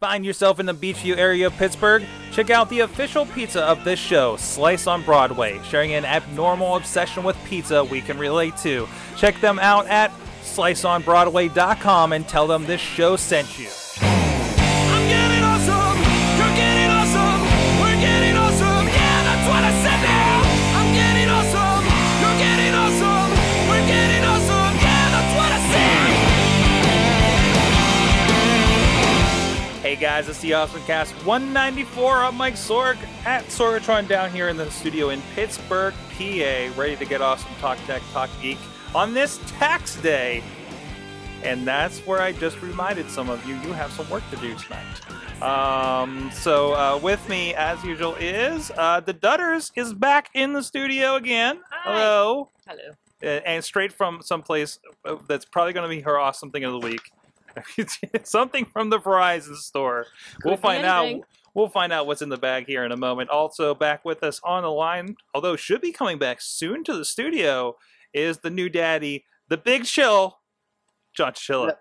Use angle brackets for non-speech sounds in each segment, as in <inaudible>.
Find yourself in the Beechview area of Pittsburgh? Check out the official pizza of this show, Slice on Broadway, sharing an abnormal obsession with pizza we can relate to. Check them out at sliceonbroadway.com and tell them this show sent you. Guys, it's the Awesome Cast 194. I'm Mike Sorg at Sorgatron down here in the studio in Pittsburgh, PA, ready to get awesome Talk Tech, Talk Geek on this tax day. And that's where I just reminded some of you you have some work to do tonight. Um, so uh, with me, as usual, is uh, the Dudders is back in the studio again. Hi. Hello, Hello. And straight from someplace uh, that's probably going to be her awesome thing of the week. <laughs> Something from the Verizon store. we'll Could be find out. We'll find out what's in the bag here in a moment. Also, back with us on the line, although should be coming back soon to the studio, is the new daddy, the Big Chill, John Chilla.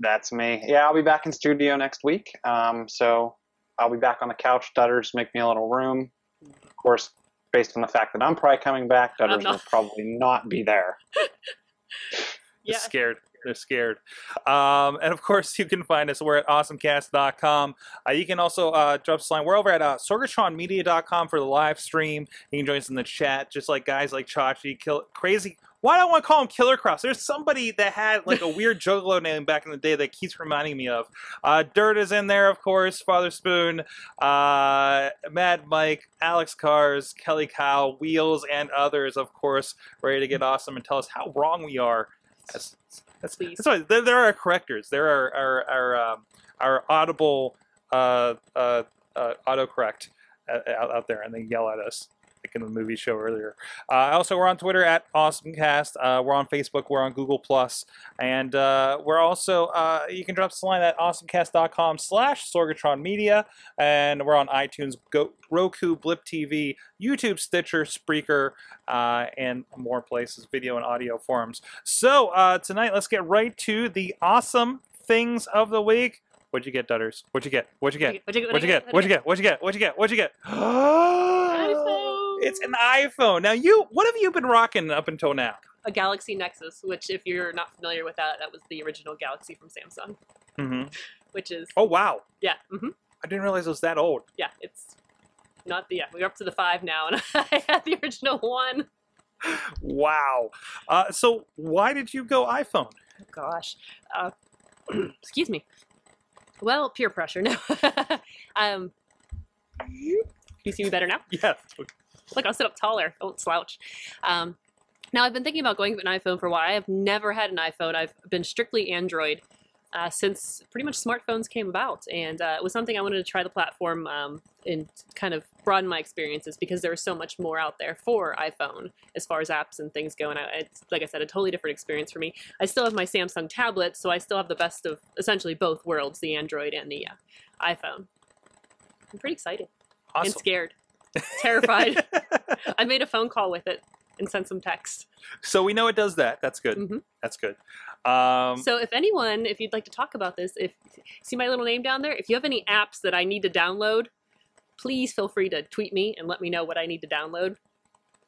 That's me. Yeah, I'll be back in studio next week. Um, so I'll be back on the couch. Dudders make me a little room. Of course, based on the fact that I'm probably coming back, Dudders will probably not be there. <laughs> They're Yeah. scared. They're scared. Um, and of course, you can find us. We're at awesomecast.com. Uh, you can also uh, drop us a line. We're over at uh, sorgatronmedia.com for the live stream. You can join us in the chat, just like guys like Chachi, Kill, Crazy. Why do I want to call him Killer Cross? There's somebody that had like a weird <laughs> Juggalo name back in the day that keeps reminding me of. Uh, Dirt is in there, of course. Father Spoon, uh, Mad Mike, Alex Cars, Kelly Cow, Wheels, and others, of course, ready to get awesome and tell us how wrong we are. That's, that's, Please. that's. There, there are correctors. There are our our, um, our audible uh, uh, uh, autocorrect uh, out, out there, and they yell at us. In the movie show earlier. Uh, also, we're on Twitter at AwesomeCast. Uh, we're on Facebook. We're on Google Plus, and uh, we're also uh, you can drop us a line at awesomecast.com/slash Sorgatron Media, and we're on iTunes, Go, Roku, Blip TV, YouTube, Stitcher, Spreaker, uh, and more places, video and audio forums. So uh, tonight, let's get right to the awesome things of the week. What'd you get, Dudders? What'd you get? What'd you get? What'd you, get? What'd you get? What'd you get? What'd you get? What'd you get? What'd you get? <gasps> It's an iPhone. Now, you, what have you been rocking up until now? a Galaxy Nexus, which, if you're not familiar with that, that was the original Galaxy from Samsung, hmm which is Oh wow, yeah, hmm I didn't realize it was that old. yeah, it's not the yeah. We're up to the five now, and <laughs> I had the original one. Wow. Uh, so, why did you go iPhone? Oh, gosh, uh, <clears throat> excuse me. Well, peer pressure. <laughs> No. <laughs> um, you see me better now? Yes. Look, I'll sit up taller. I won't slouch. Um, now, I've been thinking about going with an iPhone for a while. I have never had an iPhone. I've been strictly Android uh, since pretty much smartphones came about. And uh, it was something I wanted to try the platform um, and kind of broaden my experiences because there was so much more out there for iPhone as far as apps and things go. And I, it's, like I said, a totally different experience for me. I still have my Samsung tablet, so I still have the best of essentially both worlds the Android and the uh, iPhone. I'm pretty excited and scared, terrified. <laughs> I made a phone call with it and sent some text. so we know it does that. That's good. Mhm. That's good. Um, So if anyone, if you'd like to talk about this, if see my little name down there, if you have any apps that I need to download, please feel free to tweet me and let me know what I need to download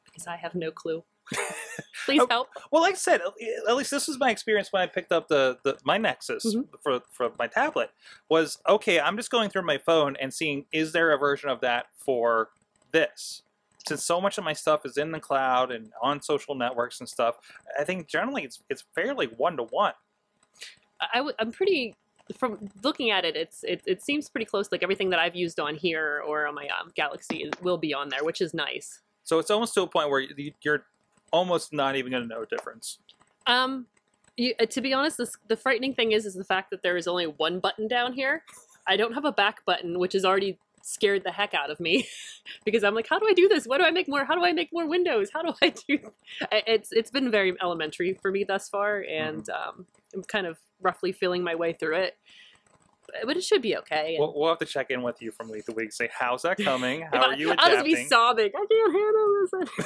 because I have no clue. <laughs> please Oh, help. Well, like I said, at least this was my experience when I picked up the, the my Nexus Mhm. for for my tablet. Was okay. I'm just going through my phone and seeing is there a version of that for this. Since so much of my stuff is in the cloud and on social networks and stuff, I think generally it's it's fairly one to one. I, w- I'm pretty from looking at it. It's it, it seems pretty close. Like everything that I've used on here or on my um, Galaxy will be on there, which is nice. So it's almost to a point where you- you're almost not even going to know a difference. Um, you, uh, to be honest, this, the frightening thing is is the fact that there is only one button down here. I don't have a back button, which is already scared the heck out of me <laughs> because I'm like, how do I do this? What do I make more? How do I make more windows? How do I do? <laughs> I- It's it's been very elementary for me thus far, and um, I'm kind of roughly feeling my way through it. But it should be okay. We'll, we'll have to check in with you from week to week. Say, how's that coming? <laughs> How are I- you I'll just be sobbing. I can't handle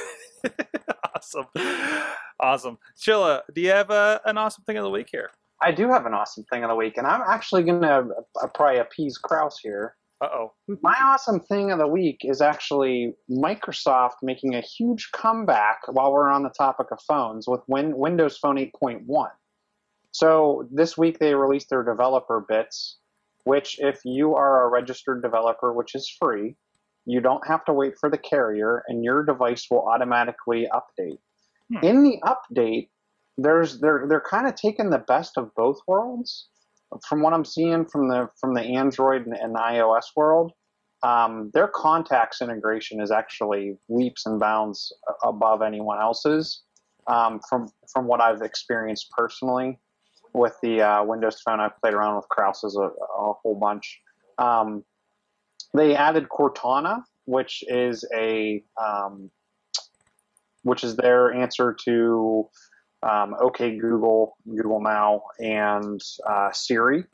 this. awesome, awesome. Chilla, do you have uh, an awesome thing of the week here? I do have an awesome thing of the week, and I'm actually going to uh, probably appease Kraus here. Uh oh. My awesome thing of the week is actually Microsoft making a huge comeback while we're on the topic of phones with Win- Windows Phone 8.1. So this week they released their developer bits, which if you are a registered developer, which is free, you don't have to wait for the carrier, and your device will automatically update. Hmm. In the update, there's they're they're kind of taking the best of both worlds from what I'm seeing from the from the Android and, and iOS world, um, their contacts integration is actually leaps and bounds above anyone else's. Um, from from what I've experienced personally with the uh, Windows Phone, I've played around with Krause's a, a whole bunch. Um, they added Cortana, which is a um, which is their answer to um, OK Google, Google Now, and uh, Siri,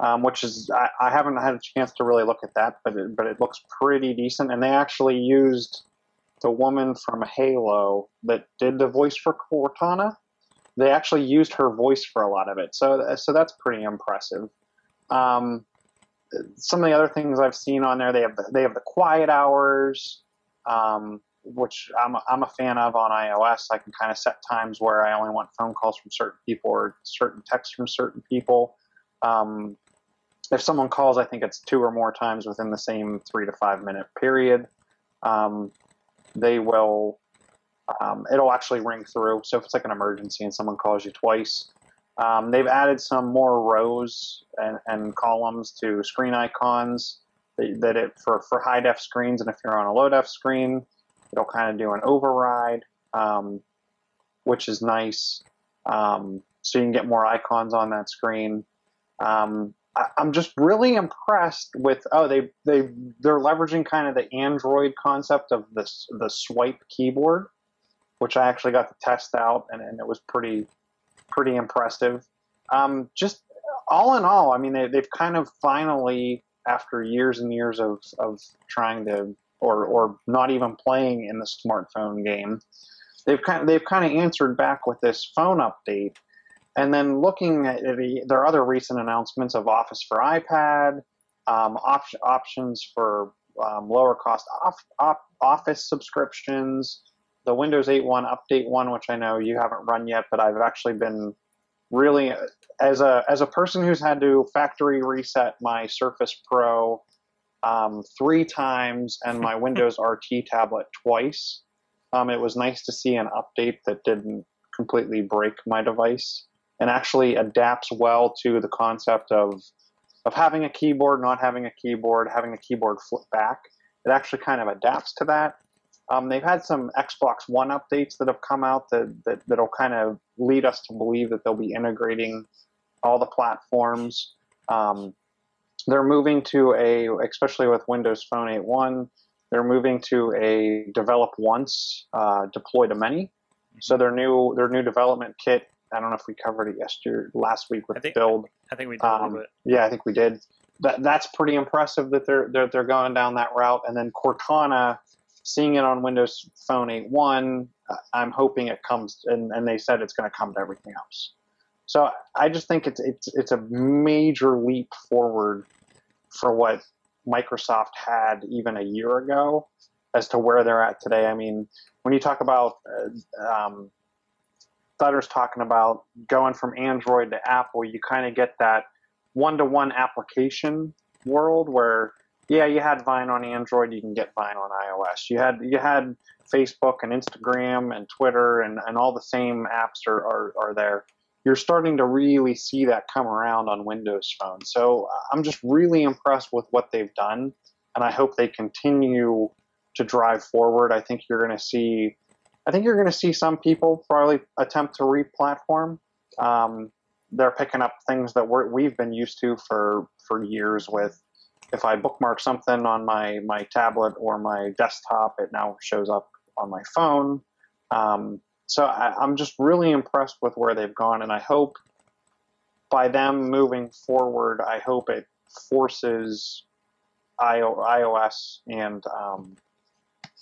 um, which is I, I, haven't had a chance to really look at that, but it, but it looks pretty decent. And they actually used the woman from Halo that did the voice for Cortana. They actually used her voice for a lot of it, so so that's pretty impressive. Um, some of the other things I've seen on there, they have the, they have the quiet hours. Um, which I'm a, I'm a fan of on iOS. I can kind of set times where I only want phone calls from certain people or certain texts from certain people. Um, if someone calls, I think it's two or more times within the same three to five minute period. Um, they will, um, it'll actually ring through. So if it's like an emergency and someone calls you twice, um, they've added some more rows and, and columns to screen icons that, that it for, for high def screens. And if you're on a low def screen, It'll kind of do an override, um, which is nice. Um, so you can get more icons on that screen. Um, I, am just really impressed with oh they they they're leveraging kind of the Android concept of this the swipe keyboard, which I actually got to test out and, and it was pretty pretty impressive. Um, just all in all, I mean they, they've kind of finally after years and years of, of trying to or or not even playing in the smartphone game. They've kind of, they've kind of answered back with this phone update, and then looking at the, their other recent announcements of Office for iPad, um, op- options for um, lower cost off, op- Office subscriptions, the Windows 8.1 update one, which I know you haven't run yet, but I've actually been really as a as a person who's had to factory reset my Surface Pro um, three times and my <laughs> Windows RT tablet twice. Um, it was nice to see an update that didn't completely break my device and actually adapts well to the concept of of having a keyboard, not having a keyboard, having the keyboard flip back. It actually kind of adapts to that. Um, they've had some Xbox One updates that have come out that, that that'll kind of lead us to believe that they'll be integrating all the platforms. Um, they're moving to a, especially with Windows Phone 8.1, they're moving to a develop once, uh, deploy to many. Mm-hmm. So their new their new development kit. I don't know if we covered it yesterday, last week with I think- build. I think we did a Um, little bit. Yeah, I think we did. That that's pretty impressive that they're they're, they're going down that route. And then Cortana, seeing it on Windows Phone 8.1, uh, I'm hoping it comes. And, and they said it's going to come to everything else. So I just think it's it's it's a major leap forward for what Microsoft had even a year ago as to where they're at today. I mean, when you talk about uh, um, Thutter's talking about going from Android to Apple, you kind of get that one-to-one application world where yeah, you had Vine on Android, you can get Vine on iOS. You had you had Facebook and Instagram and Twitter and, and all the same apps are, are, are there you're starting to really see that come around on Windows Phone. So uh, I'm just really impressed with what they've done, and I hope they continue to drive forward. I think you're going to see, I think you're going to see some people probably attempt to re-platform. Um, they're picking up things that we're, we've been used to for for years. With if I bookmark something on my my tablet or my desktop, it now shows up on my phone. Um, so I, I'm just really impressed with where they've gone, and I hope by them moving forward, I hope it forces iOS and um,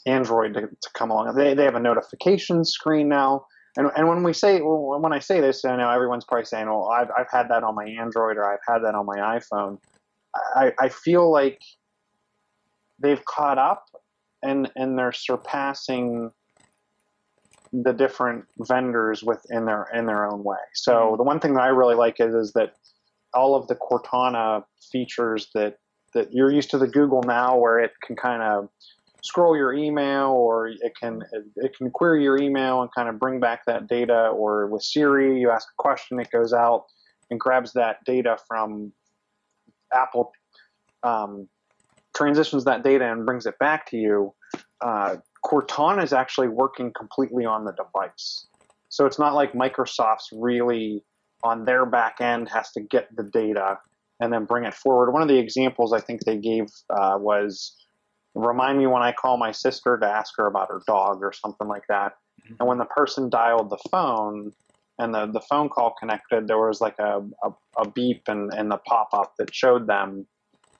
Android to, to come along. They, they have a notification screen now, And, and when we say when I say this, I know everyone's probably saying, "Well, I've I've had that on my Android or I've had that on my iPhone." I, I feel like they've caught up and and they're surpassing the different vendors within their in their own way. So Mhm. the one thing that I really like is is that all of the Cortana features that that you're used to the Google now, where it can kind of scroll your email or it can it, it can query your email and kind of bring back that data. Or with Siri, you ask a question, it goes out and grabs that data from Apple. Um, transitions that data and brings it back to you. Uh, Cortana is actually working completely on the device. So it's not like Microsoft's really on their back end has to get the data and then bring it forward. One of the examples I think they gave uh, was remind me when I call my sister to ask her about her dog or something like that. Mhm. And when the person dialed the phone and the, the phone call connected, there was like a, a, a beep and, and the pop up that showed them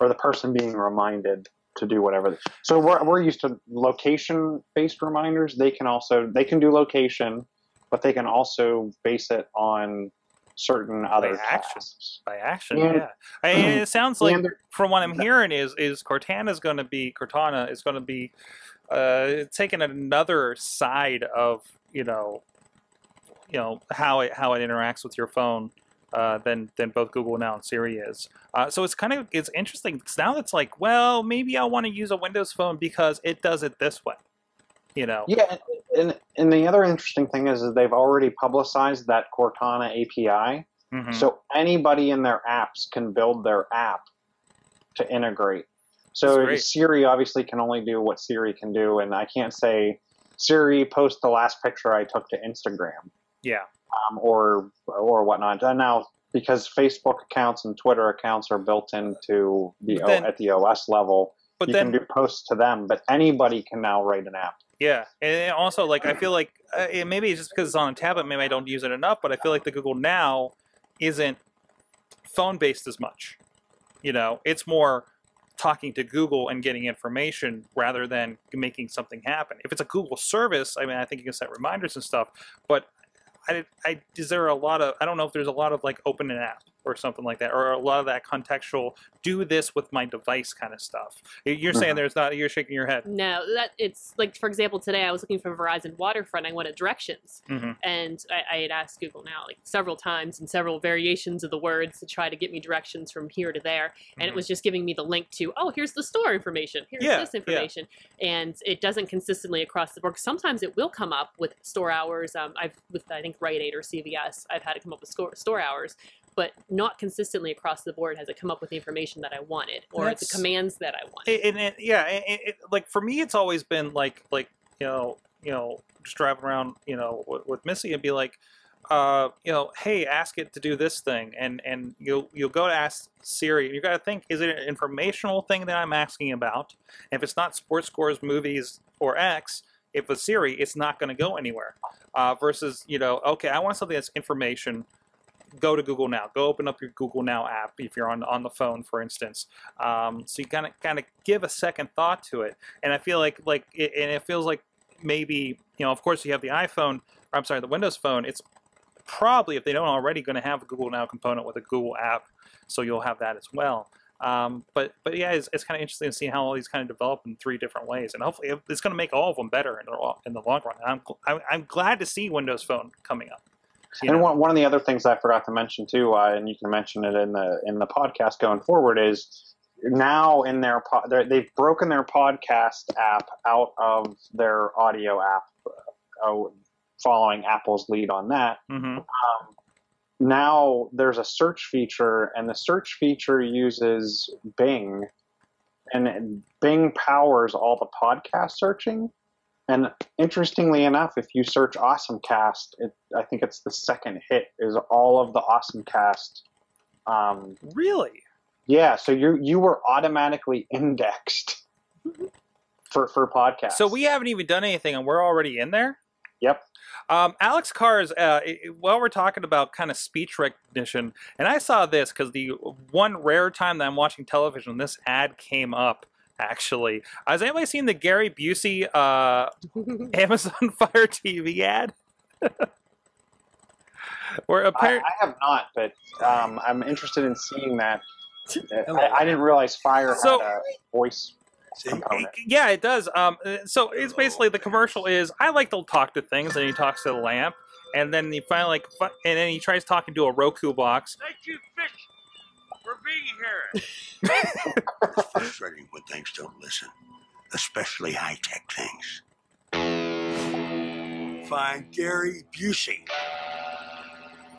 or the person being reminded to do whatever. So we're, we're used to location based reminders. They can also they can do location, but they can also base it on certain other action. tasks. by action. Yeah, I, it sounds like from what I'm hearing is is Cortana is going to be Cortana is going to be uh, taking another side of you know you know how it how it interacts with your phone uh, than than both Google now and Siri is. Uh, so it's kind of it's interesting 'cause now it's like well maybe I want to use a Windows phone because it does it this way. You know. Yeah, and and the other interesting thing is, is they've already publicized that Cortana API, Mhm. so anybody in their apps can build their app to integrate. So. Siri obviously can only do what Siri can do, and I can't say Siri post the last picture I took to Instagram yeah. Um, or or whatnot. And now because Facebook accounts and Twitter accounts are built into the then- o, at the OS level, But you then can do posts to them. But anybody can now write an app. Yeah, and also like I feel like uh, it- maybe it's just because it's on a tablet, maybe I don't use it enough. But I feel like the Google Now isn't phone based as much. You know, it's more talking to Google and getting information rather than making something happen. If it's a Google service, I mean, I think you can set reminders and stuff. But I, I is there a lot of I don't know if there's a lot of like open an app or something like that, or a lot of that contextual do this with my device kind of stuff. You're saying Mhm. there's not. You're shaking your head. No, that it's like for example, today I was looking for Verizon Waterfront. I wanted directions, hmm and I, I had asked Google now like several times and several variations of the words to try to get me directions from here to there, and it was just giving me the link to oh here's the store information, here's Yeah, this yeah. information, and it doesn't consistently across the board. Sometimes it will come up with store hours. Um, I've with I think Rite Aid or CVS, I've had it come up with store store hours. But not consistently across the board has it come up with the information that I wanted or That's- the commands that I wanted. And yeah, it, it, like for me, it's always been like like you know you know just driving around you know with, with Missy and be like, uh, you know, hey, ask it to do this thing, and and you'll you'll go to ask Siri. You got to think, is it an informational thing that I'm asking about? And if it's not sports scores, movies, or X, if it's Siri, it's not going to go anywhere. Uh, versus you know, okay, I want something that's information. Go to Google Now. Go open up your Google Now app if you're on on the phone, for instance. Um, so you kind of kind of give a second thought to it, and I feel like like it, and it feels like maybe you know, of course, you have the iPhone. Or I'm sorry, the Windows Phone. It's probably if they don't already going to have a Google Now component with a Google app, so you'll have that as well. Um, but but yeah, it's, it's kind of interesting to see how all these kind of develop in three different ways, and hopefully it's going to make all of them better in the in the long run. I'm, I'm glad to see Windows Phone coming up. And one, one of the other things I forgot to mention too, uh, and you can mention it in the in the podcast going forward, is now in their po- they're- they've broken their podcast app out of their audio app, uh, following Apple's lead on that. Mhm. Now there's a search feature, and the search feature uses Bing, and Bing powers all the podcast searching. And interestingly enough, if you search AwesomeCast, it, I think it's the second hit is all of the AwesomeCast. Um, Really? yeah, so you you were automatically indexed for for podcasts. So we haven't even done anything, and we're already in there. Yep. Um, Alex Carr's, uh, while we're talking about kind of speech recognition, and I saw this because the one rare time that I'm watching television, this ad came up. Actually, has anybody seen the Gary Busey uh, <laughs> Amazon <laughs> Fire TV ad? <laughs> Where I, apparently, I have not, but um, I'm interested in seeing that. I, I didn't realize Fire So- had a voice component. yeah, it does. Um, uh, so it's basically the commercial is I like to talk to things, and he talks to the lamp, and then he finally like, and then he tries talking to a Roku box. Thank you, fish, for being here. It's <laughs> frustrating when things don't listen, especially high tech things. Find Gary Busey.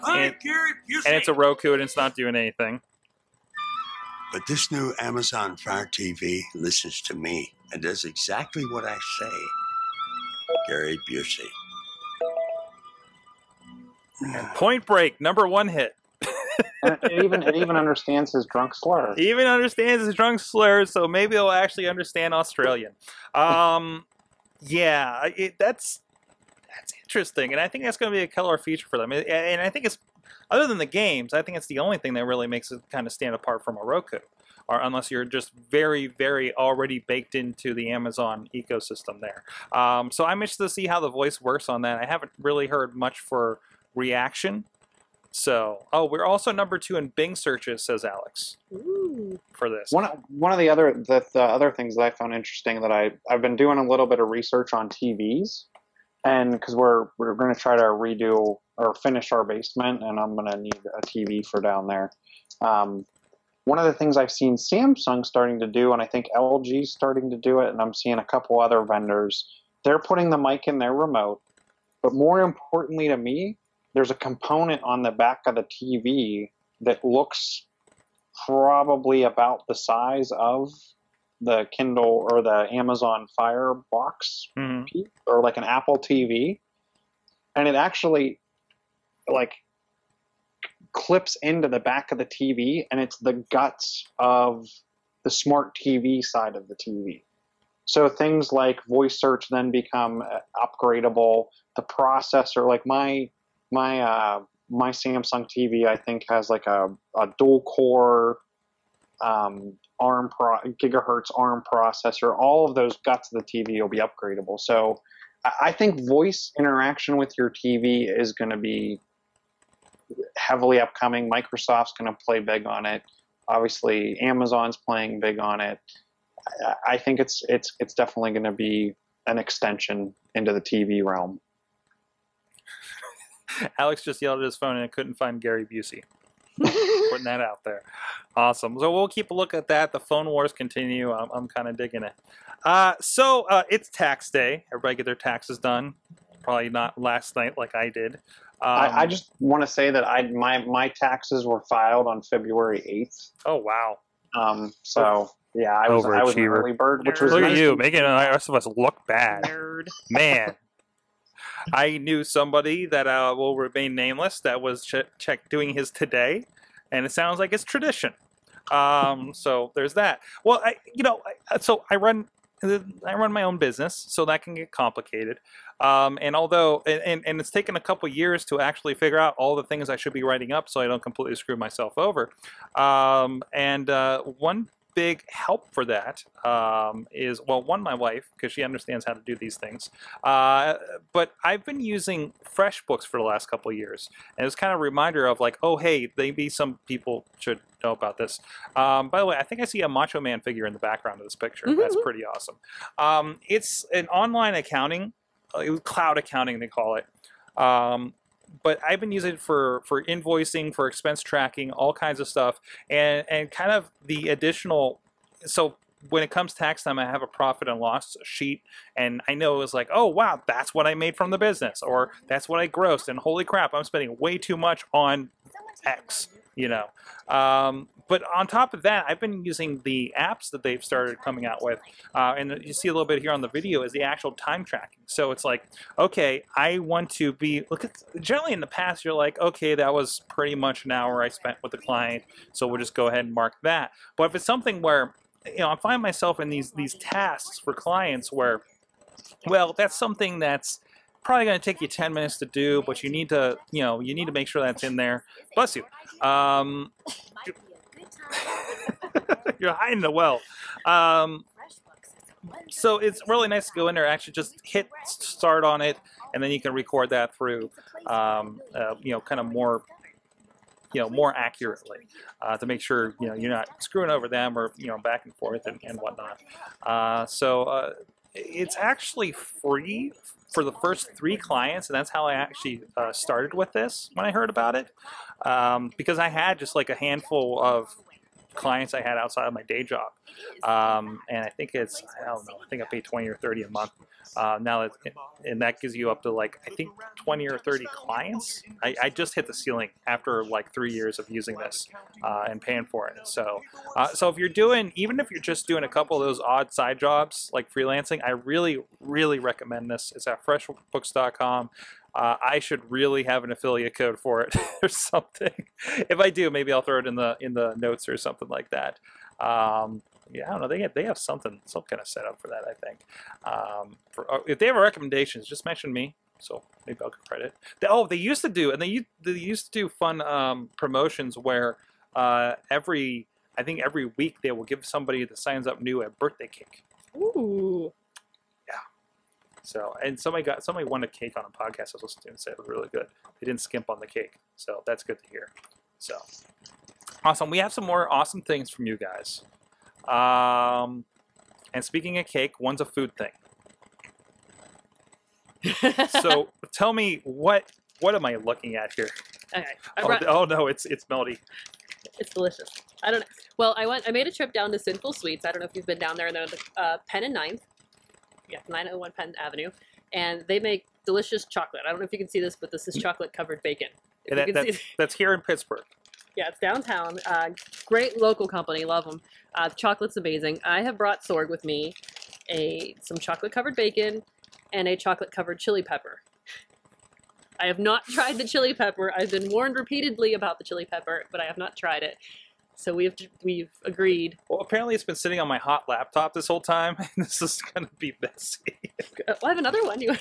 Hi, And- Gary Busey. and it's a Roku and it's not doing anything. But this new Amazon Fire TV listens to me and does exactly what I say. Gary Busey. Point Break, number one hit. And it even it even understands his drunk slur. Even understands his drunk slurs, so maybe he'll actually understand Australian. Um, yeah, it, that's that's interesting, and I think that's going to be a killer feature for them. And- And I think it's other than the games, I think it's the only thing that really makes it kind of stand apart from a Roku, or unless you're just very, very already baked into the Amazon ecosystem there. Um, so I'm interested to see how the voice works on that. I haven't really heard much for reaction. So, oh, we're also number two in Bing searches, says Alex Ooh. for this. One one of the other the, the other things that I found interesting that I I've been doing a little bit of research on TVs, and because we're we're going to try to redo or finish our basement, and I'm going to need a TV for down there. Um, one of the things I've seen Samsung starting to do, and I think LG starting to do it, and I'm seeing a couple other vendors. They're putting the mic in their remote, but more importantly to me, there's a component on the back of the TV that looks probably about the size of the Kindle or the Amazon Fire box Mhm. or like an Apple TV, and it actually like clips into the back of the TV, and it's the guts of the smart TV side of the TV. So things like voice search then become uh, upgradable. The processor, like my my uh, my Samsung TV, I think has like a, a dual core um, ARM pro- gigahertz ARM processor. All of those guts of the TV will be upgradable. So I- think voice interaction with your TV is going to be heavily upcoming. Microsoft's going to play big on it. Obviously, Amazon's playing big on it. I- I think it's it's it's definitely going to be an extension into the TV realm. <laughs> Alex just yelled at his phone and I couldn't find Gary Busey. <laughs> Putting that out there. Awesome. So we'll keep a look at that. The phone wars continue. I'm, I'm kind of digging it. Uh, so uh, it's tax day. Everybody get their taxes done. Probably not last night like I did. Um, I, I just want to say that I my my taxes were filed on February eighth. Oh wow! Um, so yeah, I was I was an early bird, which was Look at nice you making the rest of us look bad, Nerd. man. I knew somebody that uh, will remain nameless that was ch- check doing his today, and it sounds like it's tradition. Um, <laughs> so there's that. Well, I, you know, I, so I run, I run my own business, so that can get complicated. Um, and although, and, and, and it's taken a couple years to actually figure out all the things I should be writing up, so I don't completely screw myself over. Um, and uh, one big help for that um, is well, one, my wife, because she understands how to do these things. Uh, but I've been using FreshBooks for the last couple of years, and it's kind of a reminder of like, oh, hey, maybe some people should know about this. Um, by the way, I think I see a Macho Man figure in the background of this picture. That's Mhm. pretty awesome. Um, it's an online accounting, uh, it was cloud accounting they call it. Um, but I've been using it for for invoicing, for expense tracking, all kinds of stuff, and and kind of the additional. So when it comes tax time, I have a profit and loss sheet, and I know it's like, oh wow, that's what I made from the business, or that's what I grossed, and holy crap, I'm spending way too much on X, you know. Um, but on top of that, I've been using the apps that they've started coming out with, uh, and you see a little bit here on the video is the actual time tracking. So it's like, okay, I want to be look at. Generally, in the past, you're like, okay, that was pretty much an hour I spent with the client, so we'll just go ahead and mark that. But if it's something where you know, I find myself in these these tasks for clients where, well, that's something that's probably going to take you 10 minutes to do, but you need to, you know, you need to make sure that's in there. Bless you. Um, <laughs> you're hiding the well. Um, so it's really nice to go in there, actually just hit start on it, and then you can record that through, um, uh, you know, kind of more, you know, more accurately uh, to make sure you know you're not screwing over them or you know back and forth and, and whatnot. Uh, so uh, it's actually free for the first three clients, and that's how I actually uh, started with this when I heard about it, um, because I had just like a handful of clients I had outside of my day job, um, and I think it's I don't know, I think I pay twenty or thirty a month. Uh, now that and that gives you up to like I think twenty or thirty clients. I, I just hit the ceiling after like three years of using this uh, and paying for it. So, uh, so if you're doing even if you're just doing a couple of those odd side jobs like freelancing, I really really recommend this. It's at freshbooks.com. Uh, I should really have an affiliate code for it <laughs> or something. If I do, maybe I'll throw it in the in the notes or something like that. Um, yeah, I don't know. They have, they have something some kind of setup for that. I think. Um, for, oh, if they have recommendations, just mention me. So maybe I'll get credit. They, oh, they used to do, and they they used to do fun um, promotions where uh, every I think every week they will give somebody that signs up new a birthday cake. Ooh. So, and somebody got somebody won a cake on a podcast I was listening to and said it was really good. They didn't skimp on the cake, so that's good to hear. So, awesome. We have some more awesome things from you guys. Um, and speaking of cake, one's a food thing. <laughs> So, tell me what what am I looking at here? okay. I Oh, oh no, it's it's melty. It's delicious. I don't know. Well, I went. I made a trip down to Sinful Sweets. I don't know if you've been down there. And they're the uh, Penn and Ninth. Yeah, 901 Penn Avenue, and they make delicious chocolate. I don't know if you can see this, but this is chocolate covered bacon. If And that, that's, <laughs> that's here in Pittsburgh. yeah, it's downtown. Uh, great local company. Love them. Uh, the chocolate's amazing. I have brought Sorg with me, a some chocolate covered bacon, and a chocolate covered chili pepper. I have not <laughs> tried the chili pepper. I've been warned repeatedly about the chili pepper, but I have not tried it. So we've we've agreed. Well, apparently it's been sitting on my hot laptop this whole time. <laughs> this is gonna be messy. Uh, I have another one. You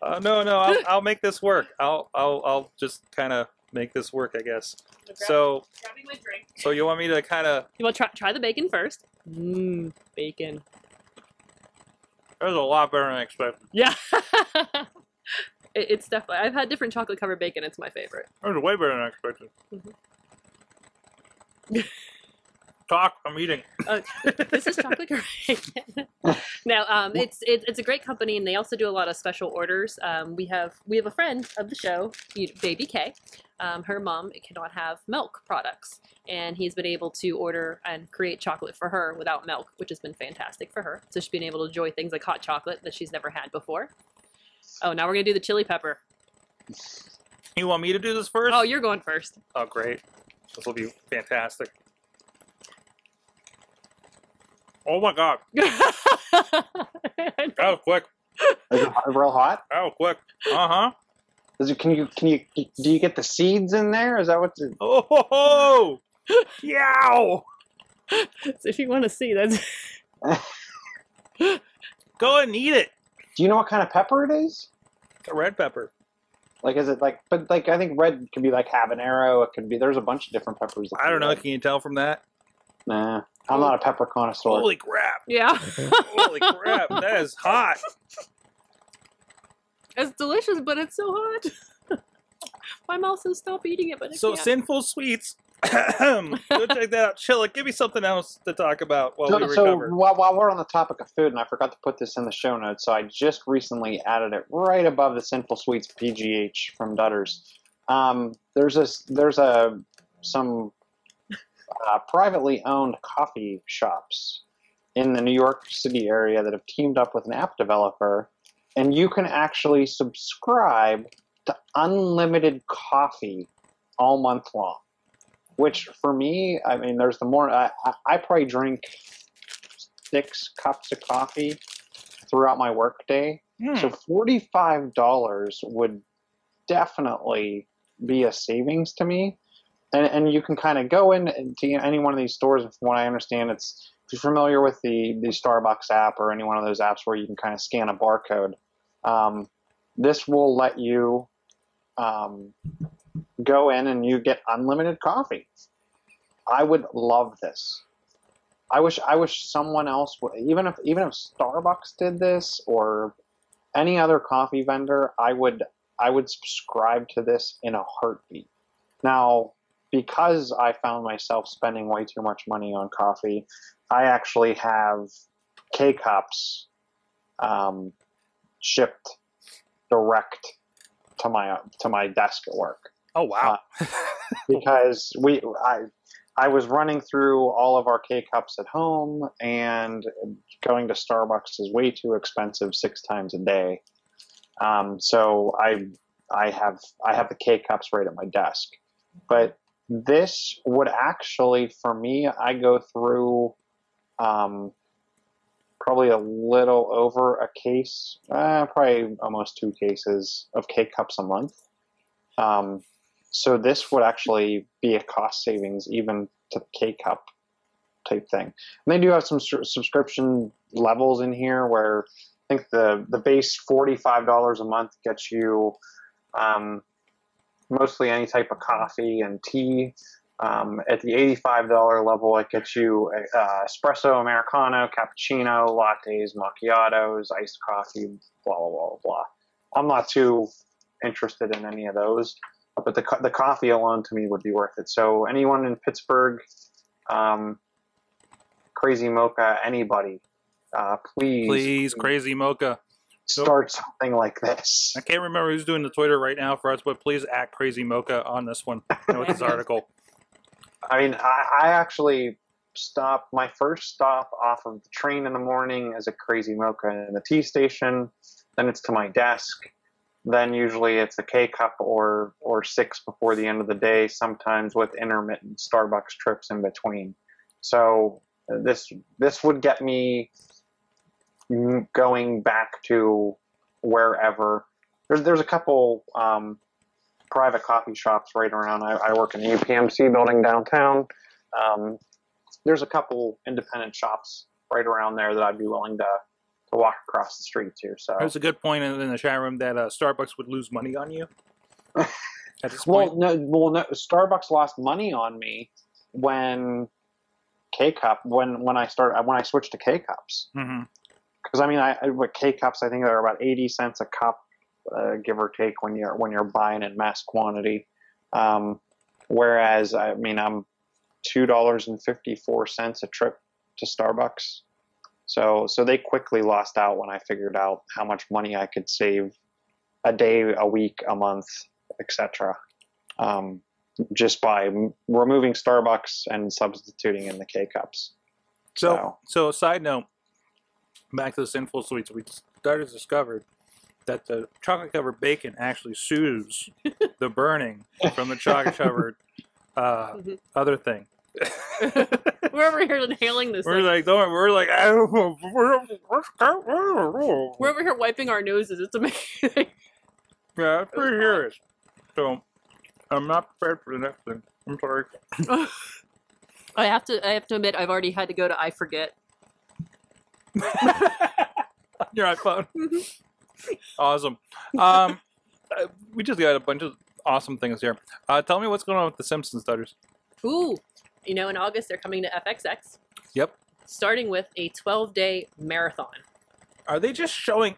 Uh, no, no, I'll, <laughs> I'll make this work. I'll, I'll, I'll just kind of make this work, I guess. So, grabbing my drink. so you want me to kind of? You want to try, try the bacon first? Mmm, bacon. That was a lot better than I expected. Yeah. <laughs> it, it's definitely. I've had different chocolate covered bacon. It's my favorite. That was way better than I expected. <laughs> Talk. I'm eating. Uh, this is chocolate covered bacon. now, um, it's it, it's a great company, and they also do a lot of special orders. Um, we have we have a friend of the show, Baby K. Um, her mom cannot have milk products, and he's been able to order and create chocolate for her without milk, which has been fantastic for her. So she's been able to enjoy things like hot chocolate that she's never had before. Oh, now we're gonna do the chili pepper. You want me to do this first? Oh, you're going first. Oh, great. This will be fantastic. Oh my god. <laughs> That was quick. Is it real hot? That was quick. Uh huh. Is it, can you can you do you get the seeds in there? Is that what's it? Oh ho ho! Yow! <laughs> so if you want to see, that's <laughs> Go ahead and eat it. Do you know what kind of pepper it is? A red pepper. Like, is it like? But like, I think red could be like habanero. It could be. There's a bunch of different peppers. I don't do know. that. Can you tell from that? Nah, I'm not a pepper connoisseur. Holy crap! yeah. Holy crap! That is hot. <laughs> it's delicious, but it's so hot. <laughs> My mouth says stop eating it, but I So can't. sinful sweets. Go check that out. Chilla, give me something else to talk about while we So, so recover. while, while we're on the topic of food, and I forgot to put this in the show notes, so I just recently added it right above the Sinful Sweets PGH from Dudders. Um, there's a there's a some uh, privately owned coffee shops in the New York City area that have teamed up with an app developer, and you can actually subscribe to unlimited coffee all month long. Which for me, I mean, there's the more I, I, probably drink six cups of coffee throughout my workday. Hmm. So forty-five dollars would definitely be a savings to me. And, and you can kind of go in to any one of these stores. And from what I understand, it's if you're familiar with the the Starbucks app or any one of those apps where you can kind of scan a barcode. Um, this will let you um, go in and you get unlimited coffee. I would love this. I wish I wish someone else would even if even if Starbucks did this or any other coffee vendor, I would I would subscribe to this in a heartbeat. Now, because I found myself spending way too much money on coffee, I actually have K cups um, shipped direct to my to my desk at work Oh wow. <laughs> because we I I was running through all of our K cups at home and going to Starbucks is way too expensive six times a day. Um, so I I have I have the K cups right at my desk. But this would actually for me I go through um, probably a little over a case, uh, probably almost two cases of K cups a month. Um, so this would actually be a cost savings even to the K cup type thing. And they do have some su- subscription levels in here where I think the the base forty five dollars a month gets you um, mostly any type of coffee and tea. Um, at the eighty-five dollar level, it gets you uh, espresso, americano, cappuccino, lattes, macchiatos, iced coffee, blah blah blah blah. I'm not too interested in any of those, but the co- the coffee alone to me would be worth it. So anyone in Pittsburgh, um, Crazy Mocha, anybody, uh, please, Please, crazy mocha. start something like this. I can't remember who's doing the Twitter right now for us, but please at crazy mocha on this one with this <laughs> article. I mean, I, I actually stop. My first stop off of the train in the morning is a Crazy Mocha in the T station. Then it's to my desk. Then usually it's a K cup or or six before the end of the day. Sometimes with intermittent Starbucks trips in between. So uh, this this would get me going back to wherever. There's there's a couple um, private coffee shops right around. I, I work in the UPMC building downtown. Um, there's a couple independent shops right around there that I'd be willing to to walk across the street to. So There's a good point in, in the chat room that uh, Starbucks would lose money on you. <laughs> At this well, point, no, well, no. Starbucks lost money on me when K cup when when I started when I switched to K cups because I mean I I- with K cups I think they're about eighty cents a cup, uh, give or take when you're when you're buying in mass quantity. Um, whereas I mean I'm two dollars and fifty four cents a trip to Starbucks. So so they quickly lost out when I figured out how much money I could save a day, a week, a month, etc. Um, just by m- removing Starbucks and substituting in the K cups. so so side note, back to the sinful sweets, we started to discover that the chocolate covered bacon actually soothes <laughs> the burning from the chocolate covered uh, Mhm. other thing. <laughs> We're over here inhaling this. We're Like. We're like, I we're over here wiping our noses. It's amazing. <laughs> Yeah, it's pretty serious. So, I'm not prepared for the next thing. I'm sorry. <laughs> I have to. I have to admit, I've already had to go to I forget. Your iPhone. awesome. Um, uh, we just got a bunch of awesome things here. Uh, tell me what's going on with the Simpsons Dudders. Ooh, you know, in August they're coming to FXX. Yep. Starting with a 12-day marathon. Are they just showing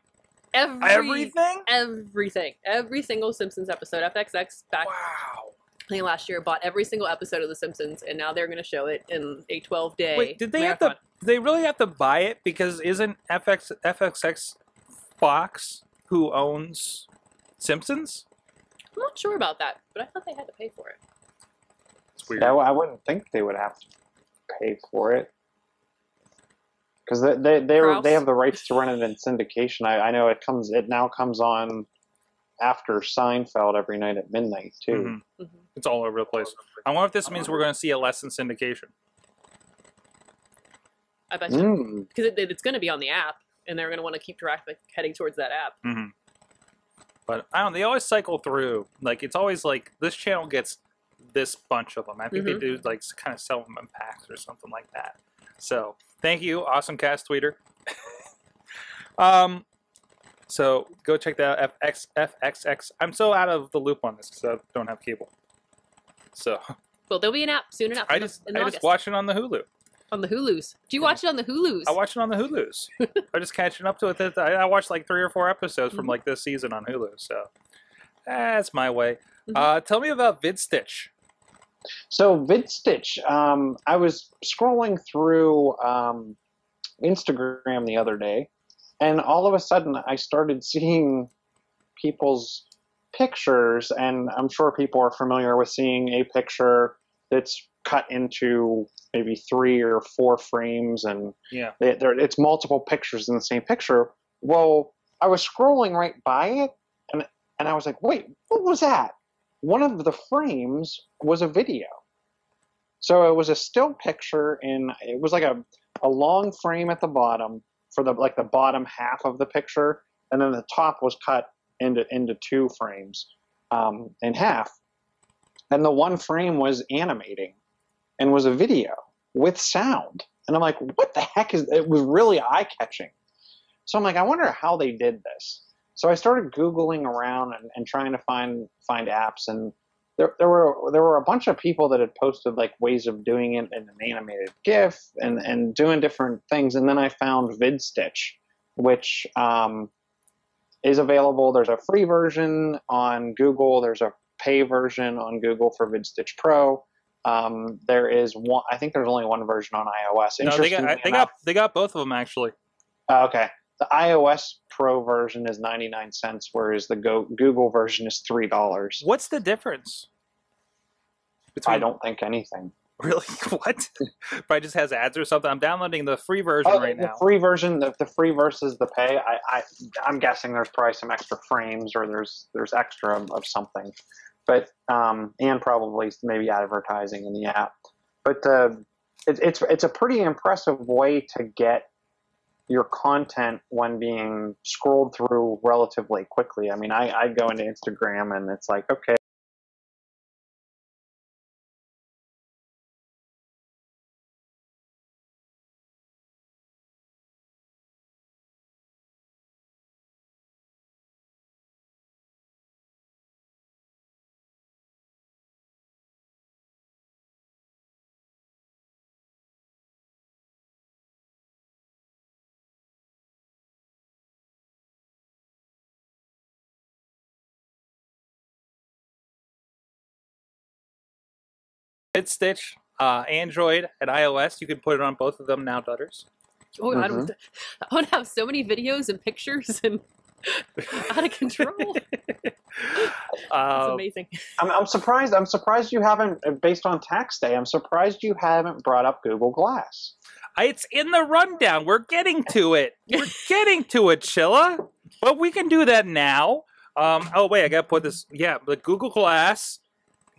Every, everything? Everything. Every single Simpsons episode. FXX back Wow. I think last year bought every single episode of The Simpsons, and now they're going to show it in a 12-day. Wait, did they marathon. have to? They really have to buy it because isn't FX FXX Fox who owns Simpsons? I'm not sure about that, but I thought they had to pay for it. It's weird. Yeah, well, I wouldn't think they would have to pay for it because they they they, were, they have the rights to run it in syndication. I, I know it comes it now comes on after Seinfeld every night at midnight too. Mhm. Mhm. It's all over the place. I wonder if this means we're going to see a less in syndication. I bet you. Mm. Because it, it's going to be on the app, and they're going to want to keep traffic heading towards that app. But I don't. They always cycle through. Like it's always like this channel gets this bunch of them. I think Mhm. they do like kind of sell them in packs or something like that. So thank you, awesome cast tweeter. <laughs> um, so go check that out. FX FXX. I'm so out of the loop on this because I don't have cable. So Well, there'll be an app soon enough. I just in I August. just watch it on the Hulu. on the Hulu's. Do you watch it on the Hulu's? I watch it on the Hulu's. <laughs> I'm just catching up to it. I, I watched like three or four episodes from Mhm. like this season on Hulu. So that's my way. Mhm. Uh, tell me about VidStitch. So VidStitch, um, I was scrolling through um, Instagram the other day, and all of a sudden I started seeing people's pictures, and I'm sure people are familiar with seeing a picture that's cut into maybe three or four frames, and Yeah. it, it's multiple pictures in the same picture. Well, I was scrolling right by it, and and I was like, wait, what was that? One of the frames was a video. So it was a still picture in it was like a, a long frame at the bottom for the like the bottom half of the picture, and then the top was cut into into two frames um, in half. And the one frame was animating and was a video with sound. And I'm like, what the heck is it was really eye catching. So I'm like, I wonder how they did this. So I started Googling around and, and trying to find find apps and there, there were there were a bunch of people that had posted like ways of doing it in an animated GIF and, and doing different things. And then I found VidStitch, which um, is available. There's a free version on Google. There's a pay version on Google for VidStitch Pro. Um, there is one. I think there's only one version on iOS. No, they got Interestingly they got they got both of them actually. Oh, okay. The iOS Pro version is 99 cents, whereas the Go- Google version is three dollars. What's the difference? I don't think anything. really <laughs> what. Probably just has ads or something. I'm downloading the free version Oh, right the now. free version, the, the free versus the pay. I, I I'm guessing there's probably some extra frames or there's there's extra of, of something, but um and probably maybe advertising in the app. But uh, it, it's it's a pretty impressive way to get your content when being scrolled through relatively quickly. I mean, I, I go into Instagram and it's like, okay, VidStitch, uh, Android and iOS. You can put it on both of them now, Dudders. Oh, I, Mm-hmm. don't, I want to have so many videos and pictures and <laughs> out of control. <laughs> It's Uh, amazing. I'm, I'm surprised. I'm surprised you haven't, uh, based on tax day. I'm surprised you haven't brought up Google Glass. it's in the rundown. We're getting to it. We're <laughs> getting to it, Chilla. But we can do that now. Um, oh wait, I gotta put this. Yeah, the Google Glass.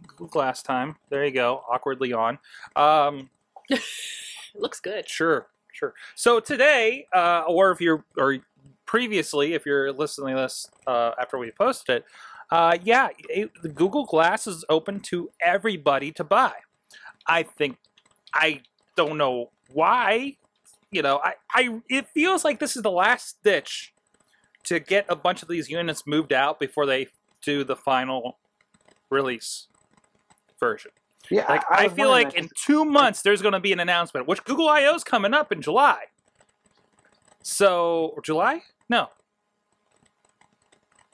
Google Glass time. There you go. Awkwardly on. Um, It <laughs> looks good. Sure, sure. So today, uh, or if you're, or previously, if you're listening to this uh, after we posted it, uh, yeah, it, the Google Glass is open to everybody to buy. I think, I don't know why. You know, I, I, it feels like this is the last ditch to get a bunch of these units moved out before they do the final release version. Yeah, Like I, was feel like in two months there's going to be an announcement, which Google I/O is coming up in July. So July? No,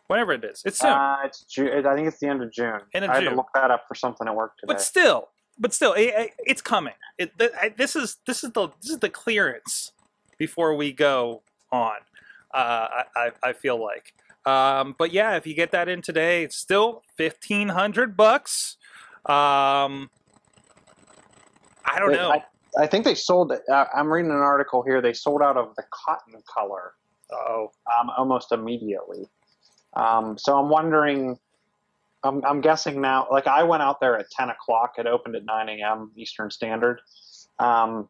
whenever it is, it's soon. Uh, it's June. I think it's the end of June. End of I had to look that up for something at work today. but still, but still, it, it- it's coming. It, th- I- this is this is the this is the clearance before we go on. Uh, I, I I feel like. Um, but yeah, if you get that in today, it's still fifteen hundred bucks. Um, I don't know. I, I think they sold. Uh, I'm reading an article here. They sold out of the cotton color oh, um, almost immediately. Um, so I'm wondering. I'm, I'm guessing now. Like I went out there at 10 o'clock. It opened at 9 a.m. Eastern Standard. Um,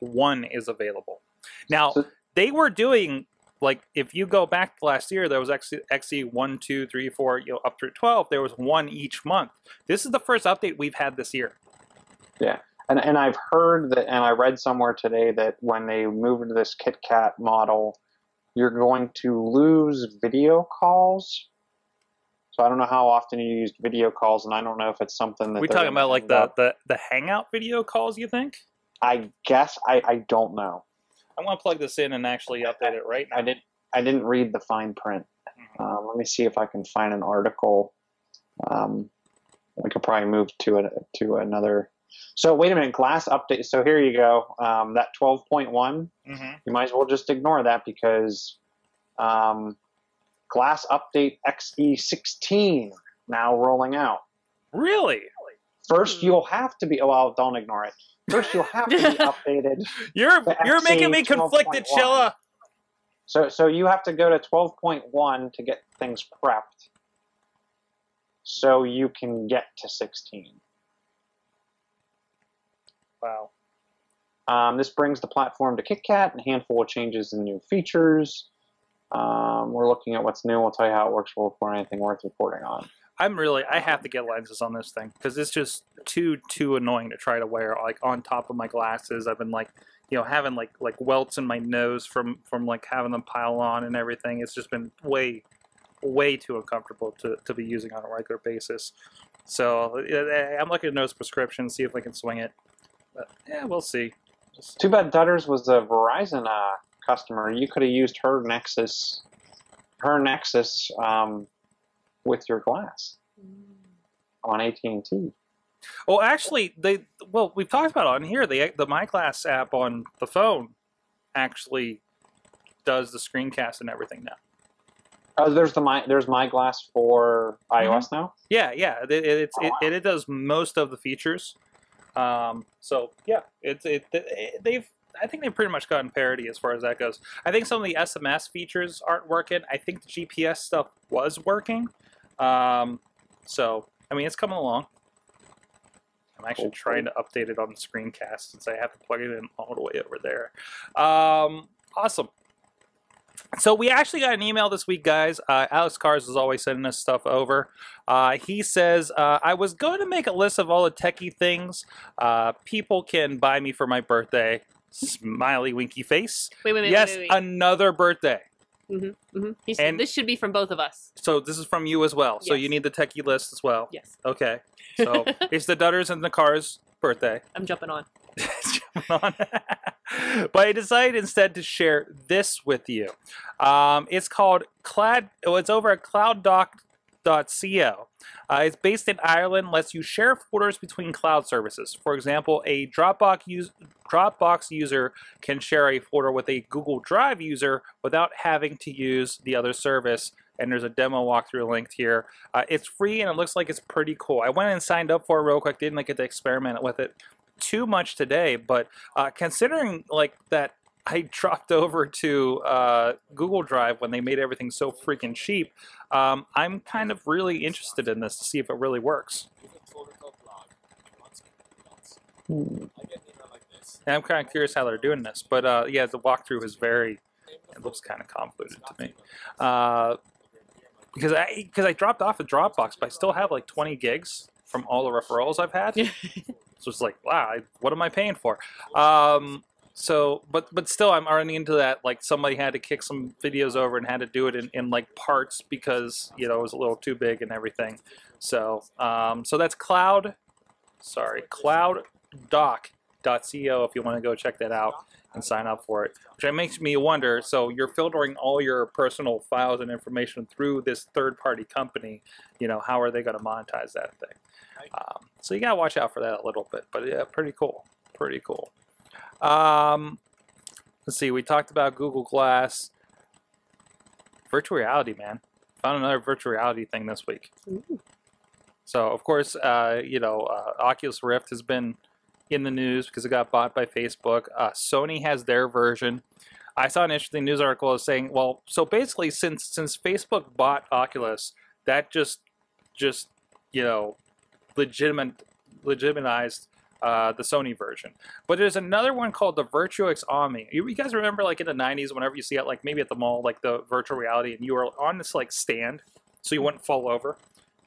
one is available. Now So- they were doing like if you go back to last year, there was XE, XE one, two, three, four, you know, up through twelve. There was one each month. This is the first update we've had this year. Yeah, and and I've heard that, and I read somewhere today that when they move to this KitKat model, you're going to lose video calls. So I don't know how often you used video calls, and I don't know if it's something that we they're talking about like the, the the Hangout video calls. You think? I guess I, I don't know. I'm gonna plug this in and actually update it right now. I didn't I didn't read the fine print. Mhm. Um, let me see if I can find an article. Um, I could probably move to a, to another. So wait a minute, glass update. So here you go. Um, that 12.1. Mm-hmm. You might as well just ignore that because um, glass update XE16 now rolling out. Really? First, you'll have to be. Well, don't ignore it. First, you'll have to be <laughs> updated. You're you're making me conflicted, 12.1. Chilla. So, so you have to go to 12.1 to get things prepped, so you can get to 16. Wow. Um, this brings the platform to KitKat and a handful of changes and new features. Um, we're looking at what's new. We'll tell you how it works. We'll anything worth reporting on. I'm really I have to get lenses on this thing because it's just too too annoying to try to wear like on top of my glasses. I've been like you know having like like welts in my nose from from like having them pile on and everything. It's just been way way too uncomfortable to, to be using on a regular basis. So uh, I'm looking at nose prescription, see if I can swing it. But yeah, we'll see. Just- Too bad Dudders was a Verizon uh, customer. You could have used her Nexus, her Nexus um, with your glass on AT and T. Oh, actually, they well we've talked about it on here. The the MyGlass app on the phone actually does the screencast and everything now. Oh, there's the my there's my glass for iOS now. Yeah, yeah, it, it, Oh, it, wow. it, it does most of the features. Um, so yeah, it's it, it they've I think they've pretty much gotten parity as far as that goes. I think some of the SMS features aren't working. I think the GPS stuff was working. Um, so I mean, it's coming along. I'm actually Cool, trying to update it on the screencast since I have to plug it in all the way over there. Um, awesome. So we actually got an email this week, guys. Uh, Alex Cars is always sending us stuff over. Uh, he says, uh, I was going to make a list of all the techie things uh, people can buy me for my birthday. Smiley winky face. Wait, wait, wait. yes, wait, wait. another birthday. Hmm He said, and- this should be from both of us. So this is from you as well. So you need the techie list as well. Yes, Okay. <laughs> So it's the Dudders and the Cars birthday. I'm jumping on. <laughs> Jumping on. <laughs> but I decided instead to share this with you. Um, it's called Cloud. Oh, it's over at clouddock.co. Uh, it's based in Ireland. Lets you share folders between cloud services. For example, a Dropbox use, Dropbox user can share a folder with a Google Drive user without having to use the other service. And there's a demo walkthrough linked here. Uh, it's free and it looks like it's pretty cool. I went and signed up for it real quick. Didn't like get to experiment with it too much today, but uh, considering like that I dropped over to uh, Google Drive when they made everything so freaking cheap, um, I'm kind of really interested in this to see if it really works. And I'm kind of curious how they're doing this, but uh, yeah, the walkthrough is very. It looks kind of convoluted to me. Uh, because I because I dropped off the Dropbox, but I still have like 20 gigs from all the referrals I've had. <laughs> So it's like, wow, I, what am I paying for? Um, so, but but still, I'm running into that. Like somebody had to kick some videos over and had to do it in, in like parts because you know it was a little too big and everything. So, um, so that's cloud. Sorry, clouddock.co if you want to go check that out and sign up for it. Which makes me wonder. So you're filtering all your personal files and information through this third-party company. You know, how are they going to monetize that thing? Um, so you gotta watch out for that a little bit, but yeah, pretty cool, pretty cool. Um, let's see, we talked about Google Glass, virtual reality, man. Found another virtual reality thing this week. Ooh. So of course, uh, you know, uh, Oculus Rift has been in the news because it got bought by Facebook. Uh, Sony has their version. I saw an interesting news article saying, well, so basically, since since Facebook bought Oculus, that just just you know legitimate legitimized uh, the Sony version. But there's another one called the Virtuix Omni. You, you guys remember, like in the '90s, whenever you see it, like maybe at the mall, like the virtual reality, and you were on this like stand, so you wouldn't fall over.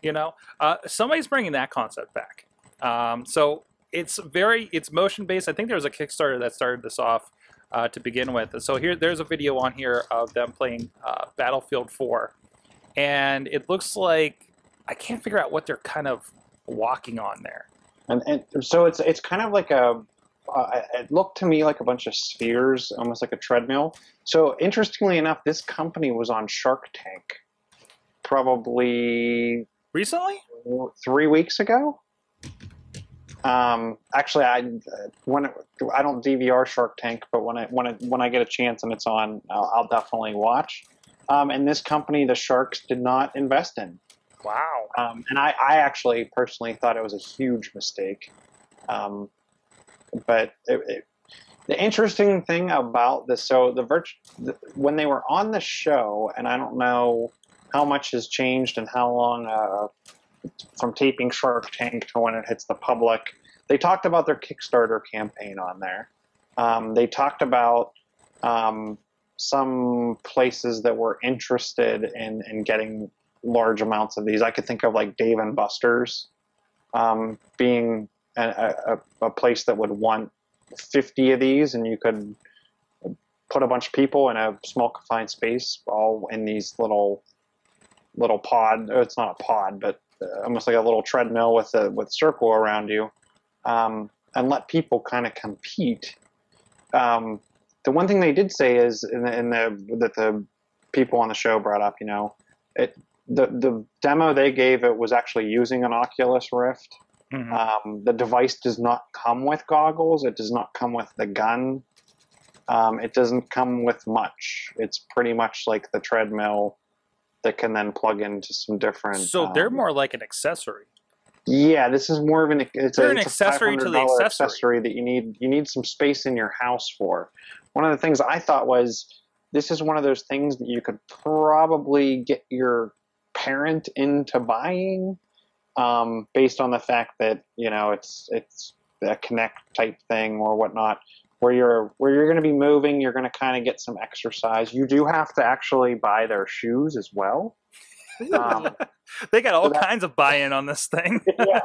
You know, uh, somebody's bringing that concept back. Um, so it's very it's motion based. I think there was a Kickstarter that started this off uh, to begin with. So here, there's a video on here of them playing uh, Battlefield 4, and it looks like I can't figure out what they're kind of walking on there. And, and so it's it's kind of like a. Uh, it looked to me like a bunch of spheres, almost like a treadmill. So interestingly enough, this company was on Shark Tank, probably Recently? three weeks ago. Um, actually, I when it, I don't DVR Shark Tank, but when I when I when I get a chance and it's on, I'll, I'll definitely watch. Um, and this company, the Sharks, did not invest in. Wow. Um, and I, I actually personally thought it was a huge mistake. Um, but it, it, the interesting thing about this, so the, virt- the when they were on the show, and I don't know how much has changed and how long uh, from taping Shark Tank to when it hits the public, they talked about their Kickstarter campaign on there. Um, they talked about um, some places that were interested in, in getting large amounts of these. I could think of like Dave and Buster's um, being a, a, a place that would want 50 of these, and you could put a bunch of people in a small confined space, all in these little little pod. It's not a pod, but uh, almost like a little treadmill with a with circle around you, um, and let people kind of compete. Um, the one thing they did say is in the, in the that the people on the show brought up, you know, it the the demo they gave it was actually using an Oculus Rift. Mhm. Um, the device does not come with goggles. It does not come with the gun. Um, it doesn't come with much. It's pretty much like the treadmill that can then plug into some different. so they're um, more like an accessory. Yeah, this is more of an. It's They're a, an it's a accessory to the $500 accessory. that you need. You need some space in your house for. One of the things I thought was this is one of those things that you could probably get your parent into buying, um, based on the fact that you know it's it's a Kinect type thing or whatnot. Where you're where you're going to be moving, you're going to kind of get some exercise. You do have to actually buy their shoes as well. Um, <laughs> they got all so that- kinds of buy-in on this thing. <laughs> yeah.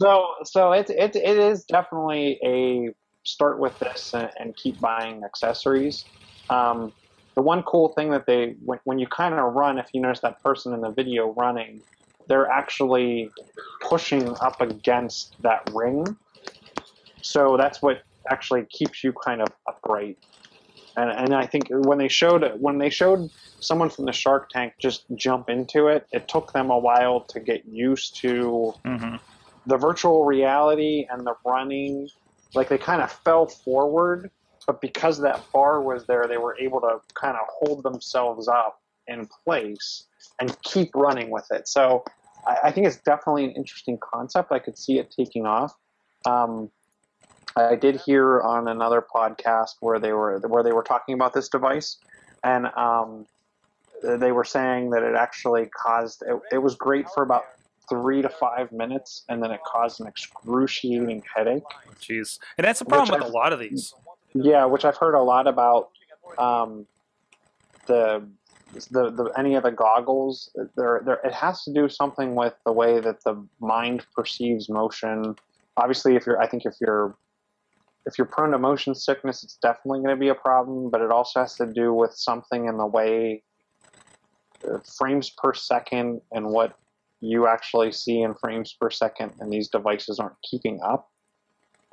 So so it it it is definitely a start with this and, and keep buying accessories. Um, the one cool thing that they when, when you kind of run, if you notice that person in the video running, they're actually pushing up against that ring. So that's what actually keeps you kind of upright. And, and I think when they showed when they showed someone from the Shark Tank just jump into it, it took them a while to get used to hmm the virtual reality and the running, like they kind of fell forward, but because that bar was there, they were able to kind of hold themselves up in place and keep running with it. So I, I think it's definitely an interesting concept. I could see it taking off. Um, I did hear on another podcast where they were where they were talking about this device, and um, they were saying that it actually caused it, it was great for about three to five minutes, and then it caused an excruciating headache. Jeez, and that's the problem Which with a lot of these. Yeah, which I've heard a lot about. Um, the the, the any of the goggles, there, there, it has to do something with the way that the mind perceives motion. Obviously, if you're, I think if you're if you're prone to motion sickness, it's definitely going to be a problem. But it also has to do with something in the way uh, frames per second and what you actually see in frames per second, and these devices aren't keeping up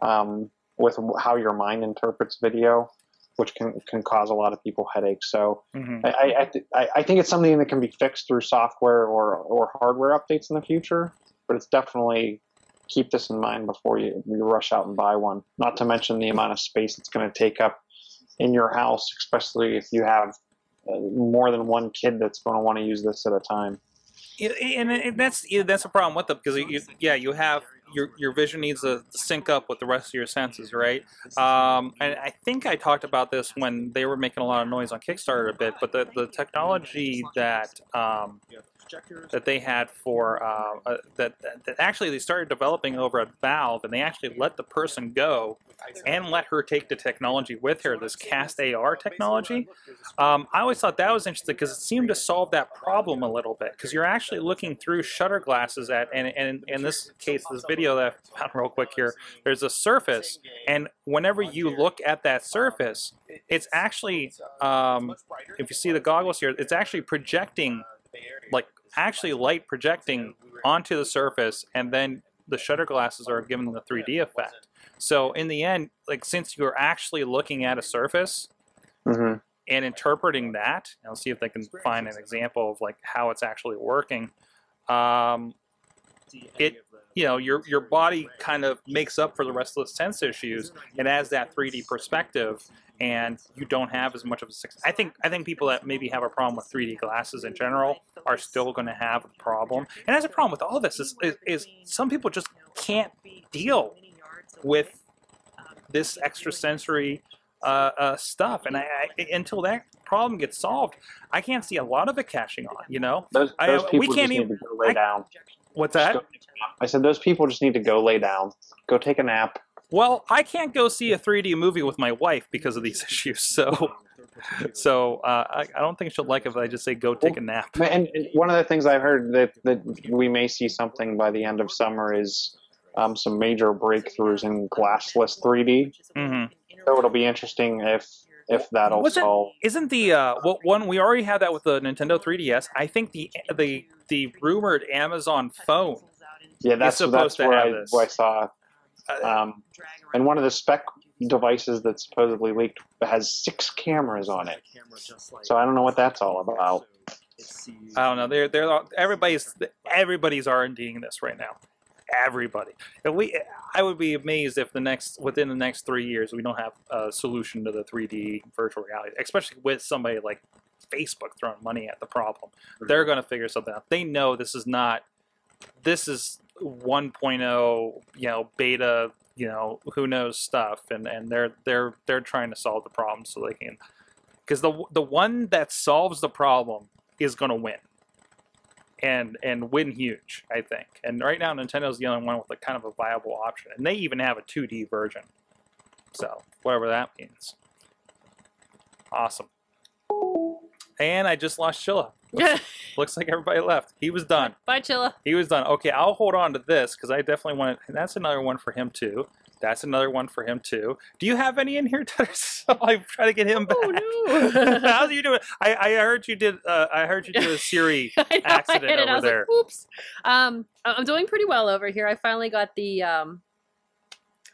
um, with how your mind interprets video, which can can cause a lot of people headaches. So hmm I I, I, th- I think it's something that can be fixed through software or or hardware updates in the future, but it's definitely keep this in mind before you, you rush out and buy one. Not to mention the amount of space it's going to take up in your house, especially if you have uh, more than one kid that's going to want to use this at a time. And, that's that's a problem with them because you, yeah, you have your your vision needs to sync up with the rest of your senses, right? Um, and I think I talked about this when they were making a lot of noise on Kickstarter a bit, but the, the technology that um, that they had for uh, uh, that, that that actually they started developing over at Valve, and they actually let the person go and let her take the technology with her. This Cast AR technology. Um, I always thought that was interesting because it seemed to solve that problem a little bit because you're actually looking through shutter glasses at, and, and in this case, this video that I found real quick here, there's a surface, and whenever you look at that surface, it's actually, um, if you see the goggles here, it's actually projecting, like actually light projecting onto the surface, and then the shutter glasses are giving the 3D effect. So in the end, like since you're actually looking at a surface, hmm and interpreting that. And I'll see if they can find an example of like how it's actually working. Um, it you know your your body kind of makes up for the rest of the sense issues. and has that 3D perspective, and you don't have as much of a. success. I think I think people that maybe have a problem with 3D glasses in general are still going to have a problem. And that's a problem with all this is, is, is some people just can't deal with this extrasensory uh, uh, stuff, and I, I until that problem gets solved, I can't see a lot of it catching on. You know, Those, those people we can't just even- need to go lay I- down. what's that? go- I said those people just need to go lay down, go take a nap. Well, I can't go see a 3D movie with my wife because of these <laughs> issues. So, so uh, I, I don't think she'll like it if I just say go take a nap. And one of the things I've heard that, that we may see something by the end of summer is um, some major breakthroughs in glassless 3D. hmm So it'll be interesting if if that'll Wasn't- solve. Isn't the uh, well, one we already had that with the Nintendo 3DS? I think the the the rumored Amazon phone. Yeah, that's supposed that's to where have I, this. where I saw. Uh, Um, and one of the spec devices that supposedly leaked has six cameras on it. So I don't know what that's all about. I don't know. They're they're all- everybody's everybody's R and Ding this right now. Everybody. If we, I would be amazed if the next within the next three years we don't have a solution to the 3D virtual reality, especially with somebody like Facebook throwing money at the problem. They're going to figure something out. They know this is not. This is 1.0, you know, beta, you know, who knows stuff, and and they're they're they're trying to solve the problem so they can, because the the one that solves the problem is going to win. And and win huge i think. And right now nintendo's the only one with a kind of a viable option and they even have a 2d version. So whatever that means. Awesome and i just lost chilla <laughs> looks like everybody left he was done Bye, Chilla. he was done okay i'll hold on to this because i definitely want and that's another one for him too that's another one for him too do you have any in here <laughs> so I try to get him back. Oh, no. <laughs> How's you doing? I, I heard you did uh, I heard you do a Siri I know, accident I over I was there. Like, Oops. Um, I'm doing pretty well over here. I finally got the um,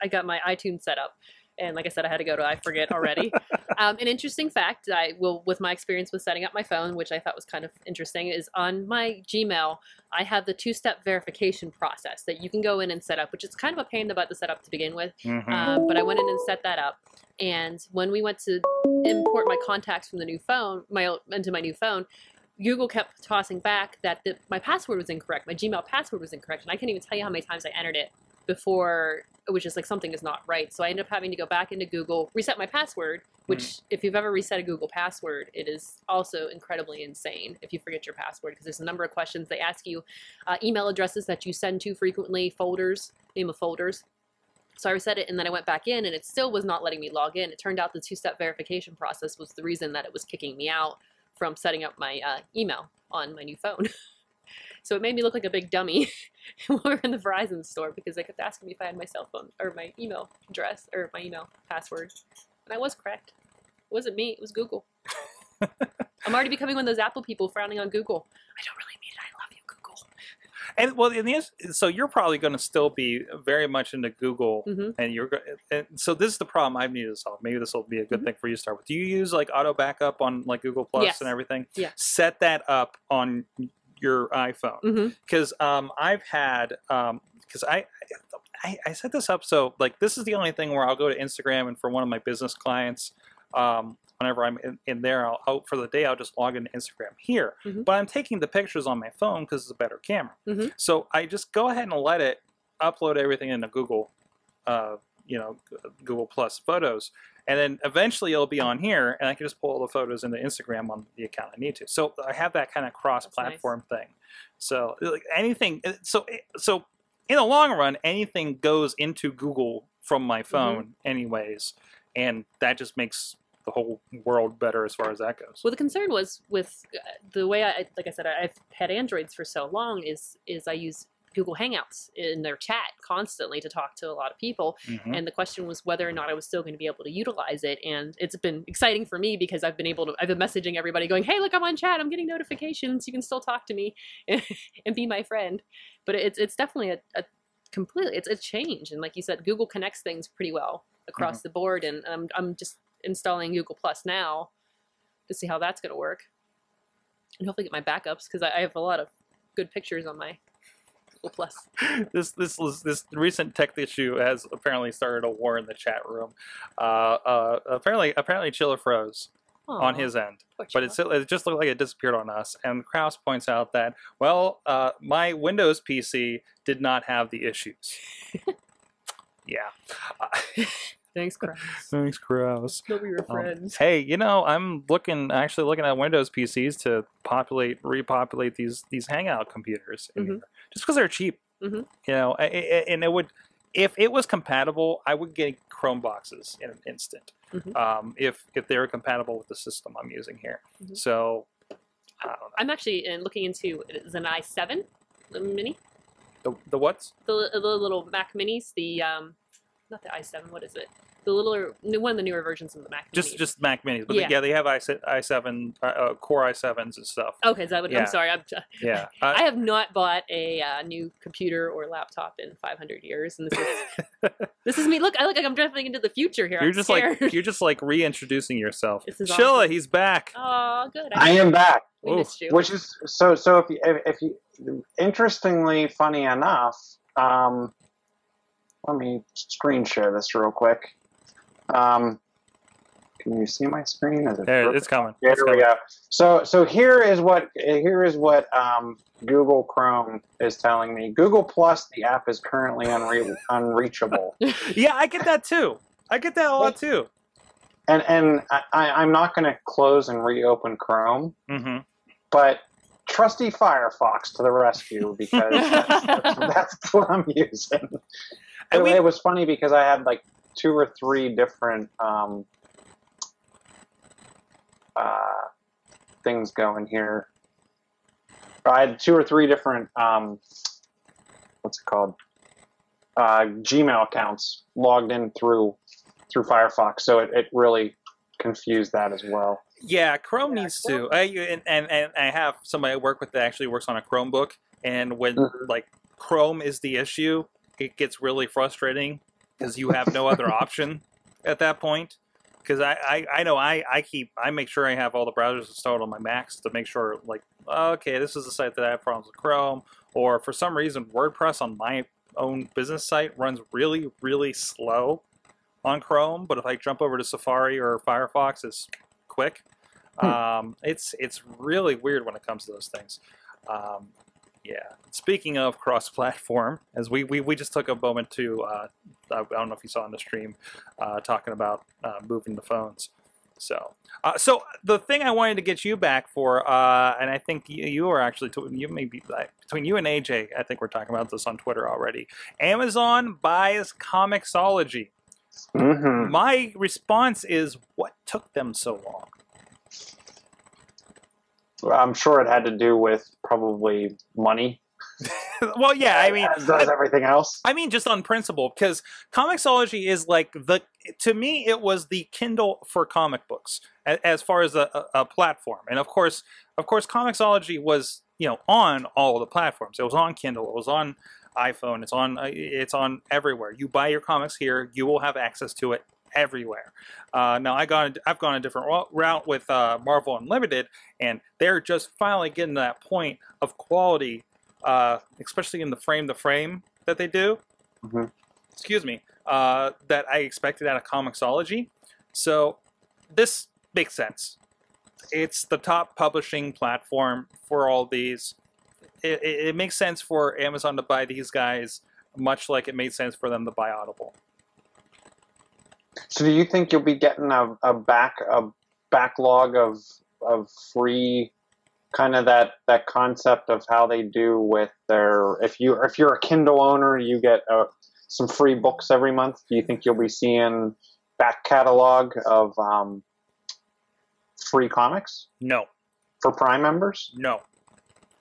I got my iTunes set up, and like I said, I had to go to I forget <laughs> already. um, an interesting fact I will, with my experience with setting up my phone, which I thought was kind of interesting, is on my Gmail, I have the two-step verification process that you can go in and set up, which is kind of a pain in the butt to set up to begin with. Mhm. Um, but I went in and set that up. And when we went to import my contacts from the new phone, my into my new phone, Google kept tossing back that the, my password was incorrect. My Gmail password was incorrect, and I can't even tell you how many times I entered it before it was just like something is not right. So I end up having to go back into Google, reset my password. Which, if you've ever reset a Google password, it is also incredibly insane if you forget your password because there's a number of questions they ask you, uh, email addresses that you send to frequently, folders, name of folders. So I reset it and then I went back in and it still was not letting me log in. It turned out the two step verification process was the reason that it was kicking me out from setting up my uh, email on my new phone. <laughs> so it made me look like a big dummy <laughs> when we were in the Verizon store because they kept asking me if I had my cell phone or my email address or my email password. And I was correct. It wasn't me, it was Google. <laughs> I'm already becoming one of those Apple people frowning on Google. I don't really mean it. I love you, Google. <laughs> And well, in the so you're probably going to still be very much into Google, Mhm. and you're and so this is the problem I need to solve. Maybe this will be a good Mhm. thing for you to start with. Do you use like auto backup on like Google Plus Yes. and everything? Yeah. Set that up on your iPhone Mm-hmm. because um, I've had because I, I I set this up so like this is the only thing where I'll go to Instagram and for one of my business clients, um, whenever I'm in, in there, I'll out for the day. I'll just log into Instagram here, Mhm. but I'm taking the pictures on my phone because it's a better camera. Mhm. So I just go ahead and let it upload everything into Google. Uh, you know Google Plus Photos, and then eventually it'll be on here, and I can just pull all the photos into Instagram on the account I need to. So I have that kind of cross-platform thing. So like anything, uh, so so in the long run, anything goes into Google from my phone, anyways, and that just makes the whole world better as far as that goes. Well, the concern was with uh, the way I, like I said, I've had Androids for so long. Is is I use Google Hangouts in their chat constantly to talk to a lot of people, Mhm. and the question was whether or not I was still going to be able to utilize it. And it's been exciting for me because I've been able to. I've been messaging everybody, going, "Hey, look, I'm on chat. I'm getting notifications. You can still talk to me <laughs> and be my friend." But it's it's definitely a, a completely it's a change. And like you said, Google connects things pretty well across the board. And I'm I'm just installing Google Plus now to see how that's going to work, and hopefully get my backups because I, I have a lot of good pictures on my Plus. this this this recent tech issue has apparently started a war in the chat room. Uh, uh, apparently, apparently, Chilla froze on his end, but it, it just looked like it disappeared on us. And Kraus points out that well, uh, my Windows PC did not have the issues. <laughs> yeah. Thanks, <laughs> Chris. Thanks, Kraus. Be your Um, hey, you know, I'm looking actually looking at Windows PCs to populate, repopulate these these Hangout computers, in Mhm. Just because they're cheap. Mhm. You know, and it would, if it was compatible, I would get Chrome boxes in an instant. Mhm. Um, if if they were compatible with the system I'm using here, Mhm. so I don't know. I'm actually uh, looking into is an i7 the mini, The, the what's? the, the little Mac Minis, the um, not the i7. What is it? The little one of the newer versions of the Mac. Just Minis. just Mac Minis, but Yeah. yeah, they have i7, i7 uh, uh, Core i7s and stuff. Okay, is that what, Yeah. I'm sorry. I'm, <laughs> Yeah, I have not bought a uh, new computer or laptop in 500 years, and this is <laughs> this is me. Look, I look like I'm drifting into the future here. You're I'm just scared. like you're just like reintroducing yourself. This is Chilla, awesome. he's back. oh, good. I am back. We missed you. Which is so so if you if, if you interestingly funny enough, um, let me screen share this real quick. Um, can you see my screen? Is it There, it's coming. There It's we coming. go. So so here is what here is what um, Google Chrome is telling me. Google Plus, the app is currently unre- <laughs> unreachable, Yeah, I get that too. I get that a lot too. and and I, I'm not going to close and reopen Chrome, hmm but trusty Firefox to the rescue because that's, <laughs> that's, that's what I'm using. And It, we- it was funny because I had like two or three different um, uh, things going here. I had two or three different um, what's it called uh, Gmail accounts logged in through through Firefox, so it, it really confused that as well. Yeah, Chrome Yeah, needs to. I, and, and and I have somebody I work with that actually works on a Chromebook, and when Mhm. like Chrome is the issue, it gets really frustrating because you have no other <laughs> option at that point. Because I, I, I know I, I keep I make sure I have all the browsers installed on my Macs to make sure like okay this is the site that I have problems with Chrome or for some reason WordPress on my own business site runs really really slow on Chrome, but if I jump over to Safari or Firefox, it's quick. Um, it's it's really weird when it comes to those things. Um, yeah. Speaking of cross-platform, as we, we, we just took a moment to, uh, I don't know if you saw on the stream, uh, talking about uh, moving the phones. So, uh, so the thing I wanted to get you back for, uh, and I think you, you were actually, you may be like, between you and AJ, I think we're talking about this on Twitter already. Amazon buys Comixology. Mm-hmm. My response is, what took them so long? I'm sure it had to do with probably money. <laughs> well, yeah, I mean, as does everything else. I mean, just on principle, because Comixology is like the. To me, it was the Kindle for comic books as far as a, a, a platform, and of course, of course, Comixology was you know on all the platforms. It was on Kindle. It was on iPhone. It's on. uh, It's on everywhere. You buy your comics here, you will have access to it everywhere. Uh, now, I got I've gone a different route with uh, Marvel Unlimited, and they're just finally getting to that point of quality, uh, especially in the frame to frame that they do. Mhm. Excuse me. Uh, that I expected out of Comixology. So this makes sense. It's the top publishing platform for all these. It, it, it makes sense for Amazon to buy these guys, much like it made sense for them to buy Audible. So do you think you'll be getting a, a back a backlog of of free kind of that that concept of how they do with their if you if you're a Kindle owner you get uh, some free books every month. Do you think you'll be seeing back catalog of um, free comics No, for Prime members? no,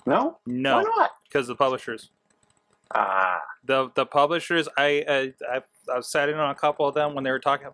No, No. why no, not? because the publishers. Ah, the the publishers I I I've, I've sat in on a couple of them when they were talking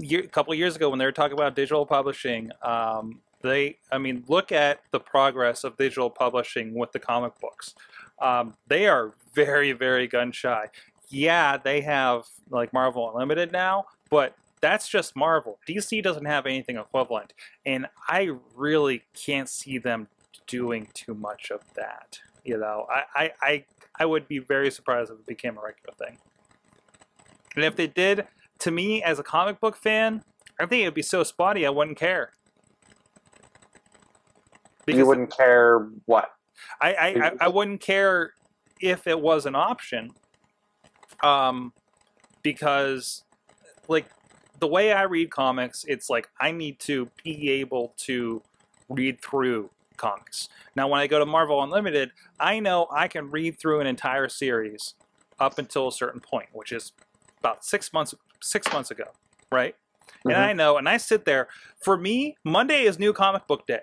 a couple years ago when they were talking about digital publishing um, they I mean look at the progress of digital publishing with the comic books. Um, they are very very gun shy. Yeah they have like Marvel Unlimited now but that's just Marvel. DC doesn't have anything equivalent and I really can't see them doing too much of that you know? I I, I I would be very surprised if it became a regular thing. And if they did, to me as a comic book fan, I think it would be so spotty I wouldn't care. you wouldn't care what? I, I, I, I wouldn't care if it was an option. Um, because like the way I read comics, it's like I need to be able to read through comics. Now, when I go to Marvel Unlimited, I know I can read through an entire series up until a certain point, which is about six months six months ago, right? And Mhm. I know, and I sit there. For me, Monday is New Comic Book Day.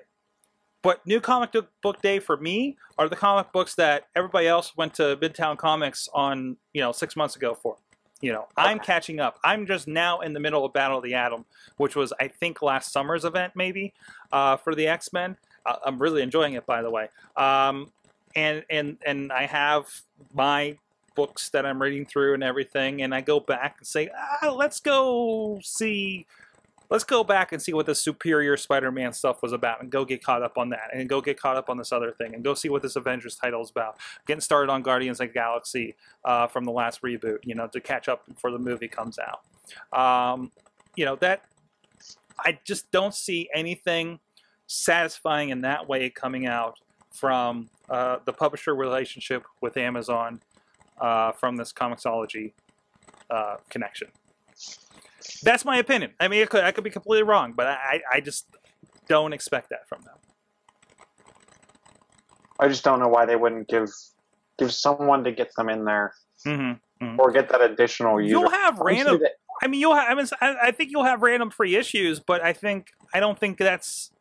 But New Comic Book- Book Day for me are the comic books that everybody else went to Midtown Comics on, you know, six months ago for. You know, I'm catching up. I'm just now in the middle of Battle of the Atom, which was, I think, last summer's event, maybe, uh, for the X Men. Uh, I'm really enjoying it, by the way. Um, and and and I have my books that I'm reading through and everything, and I go back and say, ah, let's go see, let's go back and see what the Superior Spider-Man stuff was about, and go get caught up on that, and go get caught up on this other thing, and go see what this Avengers title is about. Getting started on Guardians of Galaxy uh, from the last reboot, you know, to catch up before the movie comes out. Um, you know that I just don't see anything satisfying in that way coming out from uh, the publisher relationship with Amazon uh, from this Comixology uh, connection. That's my opinion. I mean, could, I could be completely wrong, but I, I just don't expect that from them. I just don't know why they wouldn't give give someone to get them in there hmm or get that additional user. You'll have random. I mean, you'll have. I, mean, I I think you'll have random free issues, but I think I don't think that's.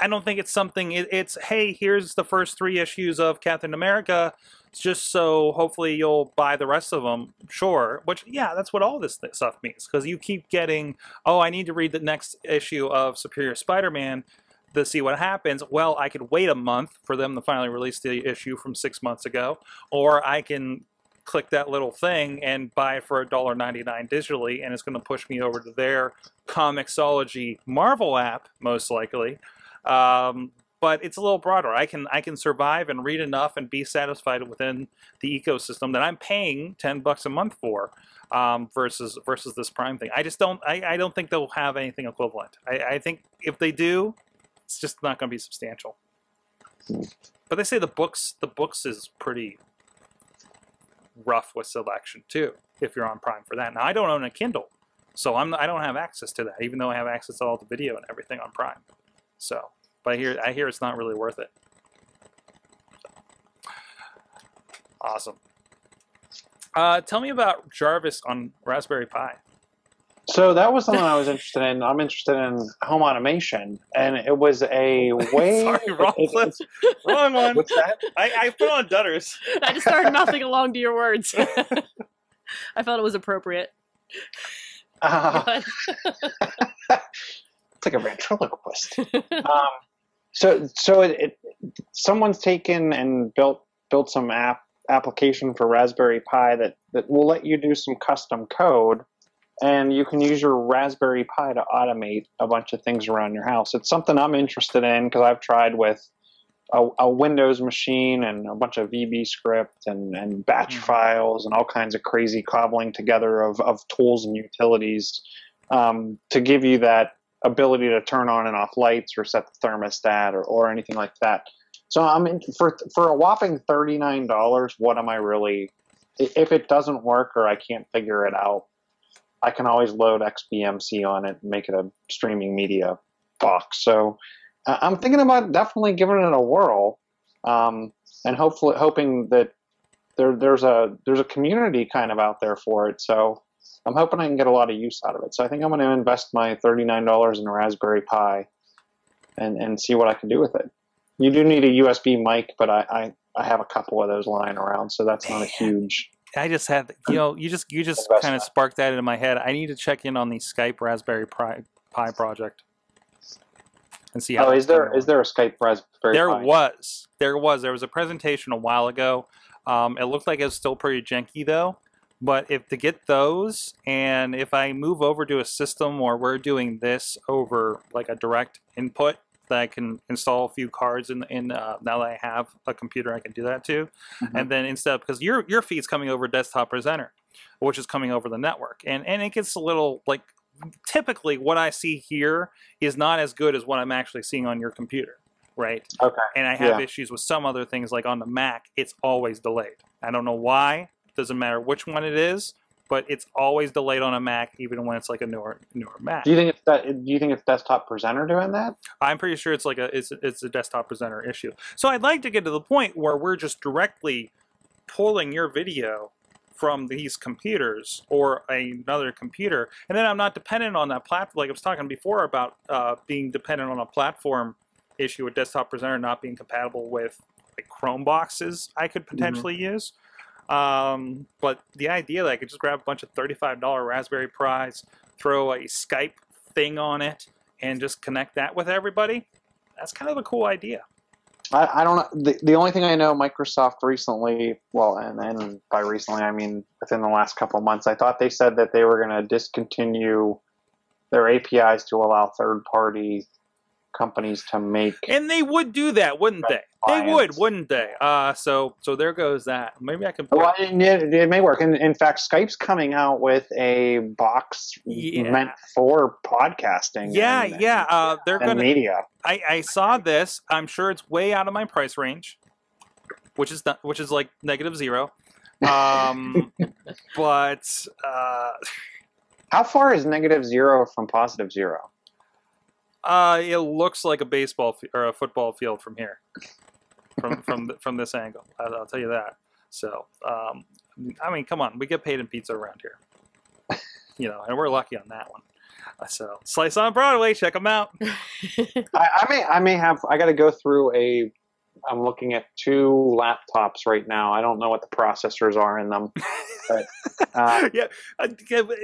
I don't think it's something. It, it's hey, here's the first three issues of Captain America, just so hopefully you'll buy the rest of them. Sure, which yeah, that's what all this th- stuff means because you keep getting. Oh, I need to read the next issue of Superior Spider-Man to see what happens. Well, I could wait a month for them to finally release the issue from six months ago, or I can click that little thing and buy it for $1.99 digitally, and it's going to push me over to their Comixology Marvel app, most likely. Um, but it's a little broader. I can I can survive and read enough and be satisfied within the ecosystem that I'm paying ten bucks a month for, um, versus versus this Prime thing. I just don't I, I don't think they'll have anything equivalent. I, I think if they do, it's just not going to be substantial. But they say the books the books is pretty rough with selection too. If you're on Prime for that. Now I don't own a Kindle, so I'm I don't have access to that, even though I have access to all the video and everything on Prime. So, but I hear I hear it's not really worth it. Awesome. Uh, tell me about Jarvis on Raspberry Pi. So that was something I was interested in. I'm interested in home automation, and it was a <laughs> way. Sorry, wrong it- clip. Wrong one. What's that? I, I put on Dudders. <laughs> I just started <laughs> mouthing along to your words. I felt it was appropriate. Uh, it's like a ventriloquist. um, so so it, it someone's taken and built built some app application for Raspberry Pi that that will let you do some custom code and you can use your Raspberry Pi to automate a bunch of things around your house. It's something I'm interested in because I've tried with a, a Windows machine and a bunch of VB script and, and batch Mhm. files and all kinds of crazy cobbling together of, of tools and utilities um, to give you that ability to turn on and off lights or set the thermostat or, or anything like that. So I'm in, for for a whopping thirty nine dollars. What am I really? If it doesn't work or I can't figure it out, I can always load XBMC on it and make it a streaming media box. So I'm thinking about definitely giving it a whirl, um, and hopefully hoping that there there's a there's a community kind of out there for it. So I'm hoping I can get a lot of use out of it. So I think I'm going to invest my $39 in a Raspberry Pi and and see what I can do with it. You do need a USB mic, but I I, I have a couple of those lying around, so that's not a huge. I just had, you know, you just you just kind of sparked that into my head. I need to check in on the Skype Raspberry Pi, Pi project and see how. Oh, is there there a Skype Raspberry There Pi? was. There was. There was a presentation a while ago. Um, it looked like it was still pretty janky though. But if to get those, and if I move over to a system where we're doing this over like a direct input, that I can install a few cards in. In uh, now that I have a computer, I can do that too. Mhm. And then instead, because your your feed's coming over desktop presenter, which is coming over the network, and and it gets a little like typically what I see here is not as good as what I'm actually seeing on your computer, right? Okay. and I have Yeah. issues with some other things like on the Mac, it's always delayed. I don't know why. Doesn't matter which one it is, but it's always delayed on a Mac, even when it's like a newer newer Mac. Do you think it's that? Do you think it's Desktop Presenter doing that? I'm pretty sure it's like a it's it's a desktop presenter issue. So I'd like to get to the point where we're just directly pulling your video from these computers or another computer, and then I'm not dependent on that platform. Like I was talking before about uh, being dependent on a platform issue with desktop presenter not being compatible with like Chrome boxes I could potentially use. Um, but the idea that I could just grab a bunch of $35 Raspberry Pis, throw a Skype thing on it, and just connect that with everybody, that's kind of a cool idea. I, I don't know. The, the only thing I know, Microsoft recently, well, and, and by recently I mean within the last couple of months, I thought they said that they were going to discontinue their APIs to allow third-party companies to make. And they would do that, wouldn't they? They would, wouldn't they? Uh, so so there goes that. Maybe I can. Well, it, it, may work. And in fact, Skype's coming out with a box Yeah. meant for podcasting. yeah, and, yeah. Uh, they're and gonna. media. I, I saw this. I'm sure it's way out of my price range, which is not, which is like negative zero. Um, <laughs> but uh, How far is negative zero from positive zero? Uh, it looks like a baseball f- or a football field from here, from <laughs> from th- from this angle. I'll, I'll tell you that. So, um, I mean, come on, we get paid in pizza around here, you know, and we're lucky on that one. Uh, So, Slice on Broadway, check them out. <laughs> I, I may I may have I got to go through a. I'm looking at two laptops right now. I don't know what the processors are in them, but <laughs> uh, yeah, uh,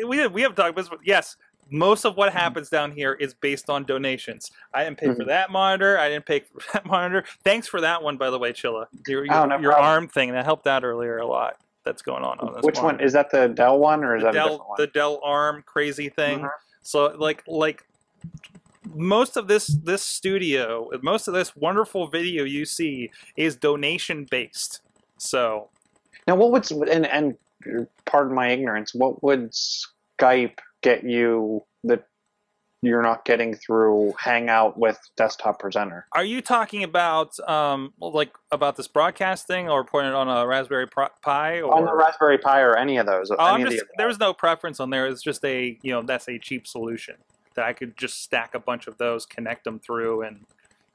we have, we have talked about this. Yes, most of what happens down here is based on donations. I didn't pay for Mhm. that monitor. I didn't pay for <laughs> that monitor. Thanks for that one, by the way, Chilla. Your, your, Oh, no your arm thing that helped out earlier a lot. That's going on on this. which one is that? The Dell one or is the that a Dell, the Dell arm crazy thing. Mhm. So like like most of this this studio, most of this wonderful video you see is donation based. So Now, what would and and pardon my ignorance, what would Skype get you that you're not getting through Hangout with Desktop Presenter? Are you talking about um like about this broadcasting or putting it on a Raspberry Pi or On the Raspberry Pi or any of those? Oh, any I'm of just the, there was no preference on there. It's just a you know that's a cheap solution that I could just stack a bunch of those, connect them through, and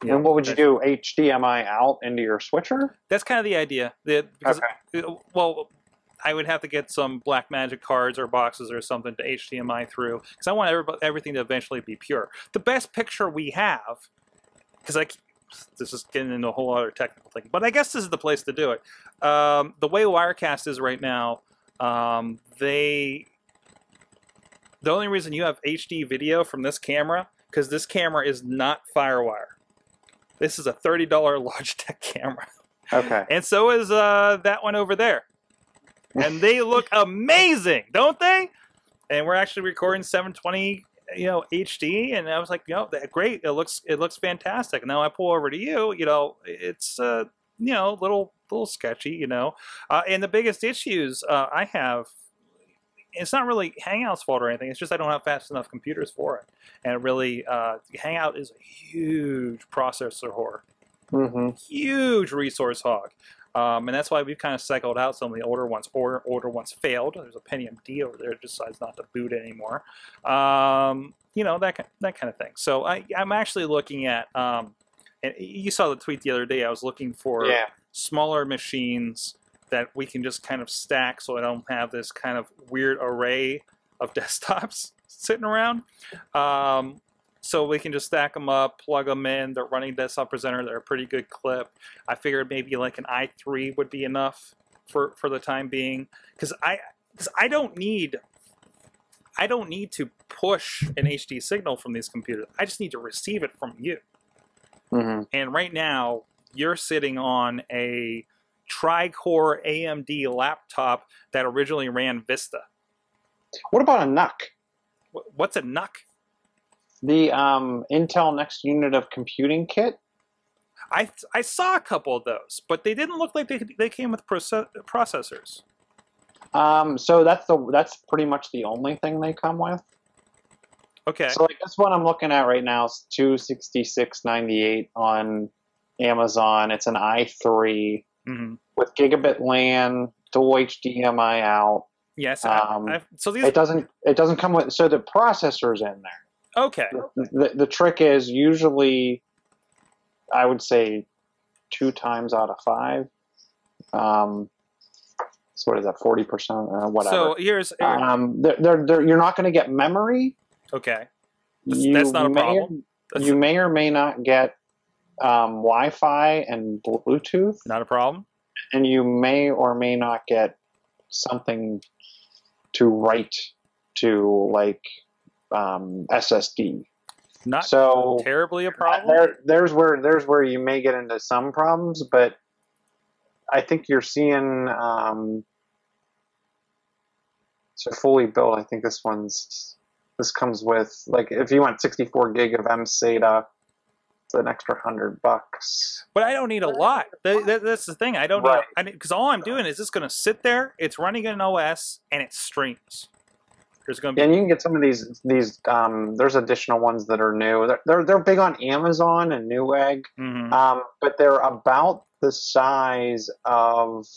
you know, and what would you do? HDMI out into your switcher? That's kind of the idea. The, because, Okay. well, I would have to get some Black Magic cards or boxes or something to HDMI through because I want everybody, everything to eventually be pure. The best picture we have, because I, this is getting into a whole other technical thing, but I guess this is the place to do it. Um, the way Wirecast is right now, um, they, the only reason you have HD video from this camera because this camera is not FireWire. This is a thirty dollar <laughs> Logitech camera Okay. and so is uh, that one over there. And they look amazing, don't they? And we're actually recording 720, you know, HD. And I was like, you know, that great. It looks it looks fantastic. Now I pull over to you, you know, it's uh, you know, a little little sketchy, you know. Uh, and the biggest issues uh, I have. It's not really Hangout's fault or anything. It's just I don't have fast enough computers for it, and it really uh, Hangout is a huge processor whore hmm huge resource hog. Um, and that's why we've kind of cycled out some of the older ones. Or older ones failed. There's a Pentium D over there that decides not to boot anymore. Um, you know that that kind of thing. So I, I'm actually looking at. Um, and you saw the tweet the other day. I was looking for Yeah. smaller machines that we can just kind of stack, so I don't have this kind of weird array of <laughs> desktops sitting around. Um, so we can just stack them up, plug them in. They're running this desktop presenter. They're a pretty good clip. I figured maybe like an i3 would be enough for for the time being, because I because I don't need I don't need to push an HD signal from these computers. I just need to receive it from you. hmm And right now, you're sitting on a tri-core AMD laptop that originally ran Vista. What about a NUC? What's a NUC? The um, Intel Next Unit of Computing kit. I I saw a couple of those, but they didn't look like they they came with proce- processors. Um, so that's the that's pretty much the only thing they come with. Okay. So like this one I'm looking at right now is two sixty six ninety eight on Amazon. It's an i3 hmm with gigabit LAN, dual HDMI out. Yes. Um, I, I, so these. It doesn't it doesn't come with so the processor's in there. Okay. The, the trick is usually, I would say, two times out of five. Um, so what is that? Forty percent or whatever. So here's here- um, they're, they're, they're, you're not going to get memory. okay. That's- that's not a may- problem. That's you may or may not get um, Wi-Fi and Bluetooth, not a problem. and you may or may not get something to write to like um, SSD. Not so terribly a uh, problem. there, there's where there's where you may get into some problems, but I think you're seeing um, so fully built. I think this one's this comes with like if you want 64 gig of M. MSATA, it's an extra hundred bucks. But I don't need a lot. That, that, that's the thing. I don't Right. need because all I'm doing is just going to sit there. It's running an OS and it streams. There's going to be And you can get some of these these. Um, there's additional ones that are new. They're they're, they're big on Amazon and Newegg, Mhm. um, but they're about the size of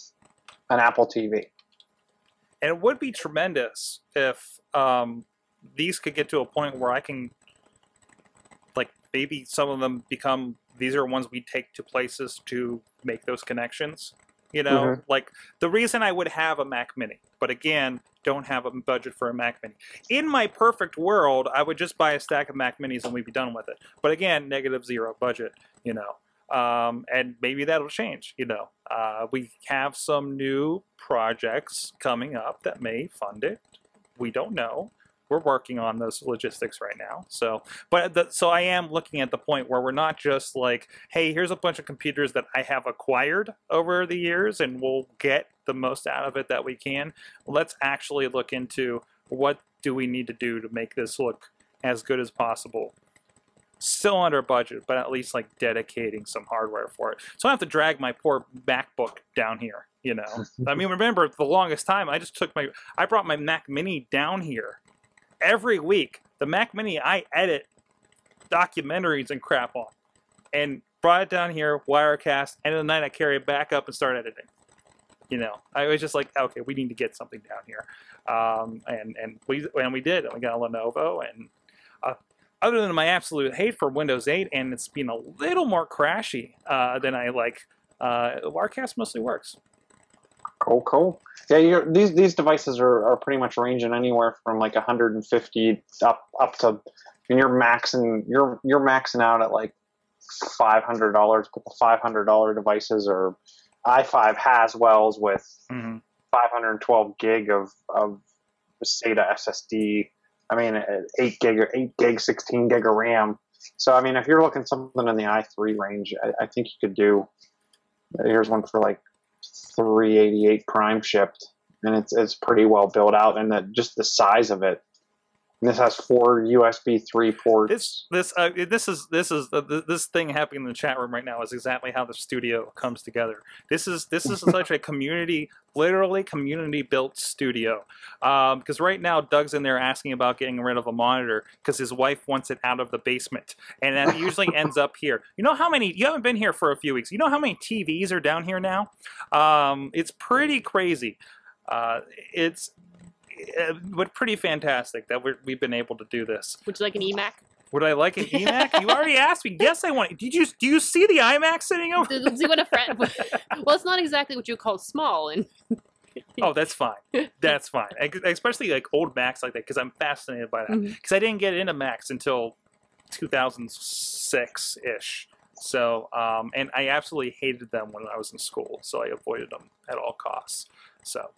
an Apple TV. and it would be tremendous if um, these could get to a point where I can, like, maybe some of them become these are ones we take to places to make those connections. You know, Mhm. like the reason I would have a Mac Mini, but again, don't have a budget for a Mac Mini. In my perfect world, I would just buy a stack of Mac Minis and we'd be done with it. But again, negative zero budget. You know, um, and maybe that'll change. You know, uh, we have some new projects coming up that may fund it. We don't know. We're working on those logistics right now. So, but the, so I am looking at the point where we're not just like, hey, here's a bunch of computers that I have acquired over the years, and we'll get the most out of it that we can. Let's actually look into what do we need to do to make this look as good as possible still under budget, but at least like dedicating some hardware for it. So I have to drag my poor MacBook down here. You know, I mean, remember the longest time I just took my, I brought my Mac Mini down here every week. The Mac Mini I edit documentaries and crap on, and brought it down here, Wirecast, and the night I carry it back up and start editing. You know, I was just like, okay, we need to get something down here, um, and and we and we did. And we got a Lenovo, and uh, other than my absolute hate for Windows 8, and it's been a little more crashy uh, than I like. Uh, Wirecast mostly works. Cool, cool. Yeah, these these devices are, are pretty much ranging anywhere from like 150 up up to, and you're maxing you're you're maxing out at like five hundred dollars. But the five hundred dollar devices are i5 Haswells with hmm 512 gig of of SATA SSD. I mean, eight gig or eight gig, 16 gig of RAM. So I mean, if you're looking something in the i3 range, I, I think you could do. Here's one for like 388 prime shipped, and it's it's pretty well built out, and the, just the size of it this has four USB three ports. This this uh, this is this is uh, this thing happening in the chat room right now is exactly how the studio comes together. This is this is <laughs> such a community, literally community built studio. Um, because right now Doug's in there asking about getting rid of a monitor because his wife wants it out of the basement, and that usually <laughs> ends up here. You know how many? You haven't been here for a few weeks. You know how many TVs are down here now? Um, it's pretty crazy. Uh, it's but pretty fantastic that we're, we've been able to do this. Would you like an eMac? Would I like an EMAC? you <laughs> already asked me. Yes, I want. it. Did you do you see the iMac sitting over? Do you want a friend? <laughs> <laughs> well, it's not exactly what you call small, and Oh, that's fine. That's fine. Especially like old Macs like that because I'm fascinated by that. Because I didn't get into Macs until 2006 ish. So, um, and I absolutely hated them when I was in school. So I avoided them at all costs. So,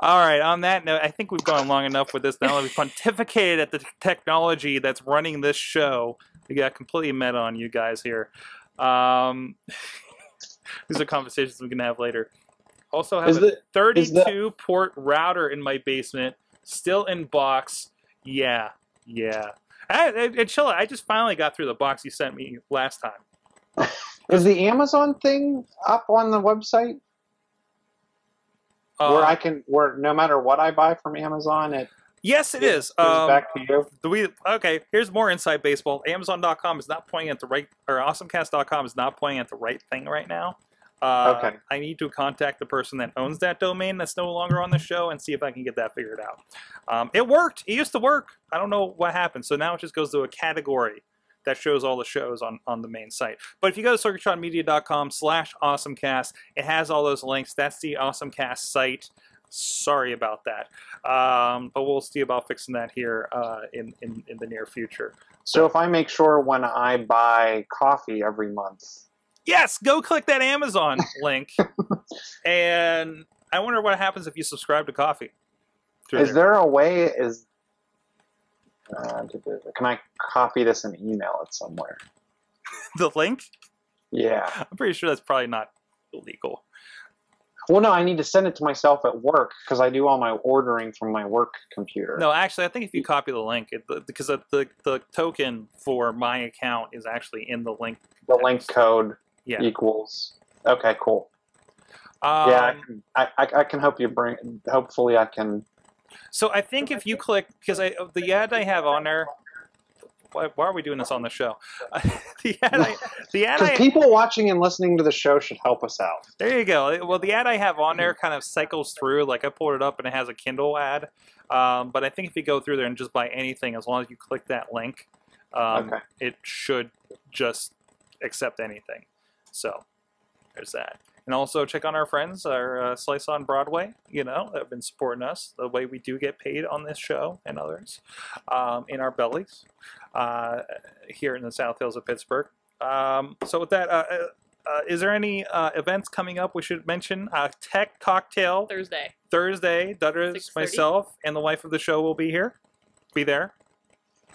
all right. On that note, I think we've gone long enough with this. Now that we've pontificated at the technology that's running this show, we got completely meta on you guys here. Um, <laughs> these are conversations we can have later. Also, have Is a the- 32 port router in my basement, still in box. Yeah, yeah. And chill out. I just finally got through the box you sent me last time. <laughs> Is the Amazon thing up on the website Uh, where I can where no matter what I buy from Amazon it yes, it goes. Um, back to you? do we okay? Here's more inside baseball. Amazon.com is not pointing at the right, or AwesomeCast.com is not pointing at the right thing right now. Uh, Okay. I need to contact the person that owns that domain that's no longer on the show and see if I can get that figured out. Um, it worked. It used to work. I don't know what happened. So now it just goes to a category that shows all the shows on, on the main site. But if you go to sorgatronmedia.com slash awesomecast, it has all those links. That's the awesomecast site. Sorry about that. Um, but we'll see about fixing that here uh, in, in, in the near future. So if I make sure when I buy coffee every month, Yes, go click that Amazon <laughs> link. and I wonder what happens if you subscribe to coffee. is there a way is uh, can I copy this and email it somewhere? <laughs> the link? Yeah. I'm pretty sure that's probably not illegal. Well, no, I need to send it to myself at work because I do all my ordering from my work computer. No, actually, I think if you copy the link, it, because the, the the token for my account is actually in the link. the link code Yeah. equals. Okay, cool. Um, yeah, I can, I, I, I can help you bring. Hopefully, I can. So I think if you click, because I the ad I have on there. Why, why are we doing this on the show? <laughs> the ad, I, the ad I, people watching and listening to the show should help us out. There you go. Well, the ad I have on there kind of cycles through. Like I pulled it up and it has a Kindle ad. Um, but I think if you go through there and just buy anything, as long as you click that link, um, Okay. it should just accept anything. So there's that. And also check on our friends, our uh, Slice on Broadway, you know, that have been supporting us the way we do get paid on this show and others um, in our bellies uh, here in the South Hills of Pittsburgh. Um, so with that, uh, uh, uh, is there any uh, events coming up we should mention? Uh, Tech Cocktail Thursday. Thursday. Dudders, myself, and the wife of the show will be here. Be there.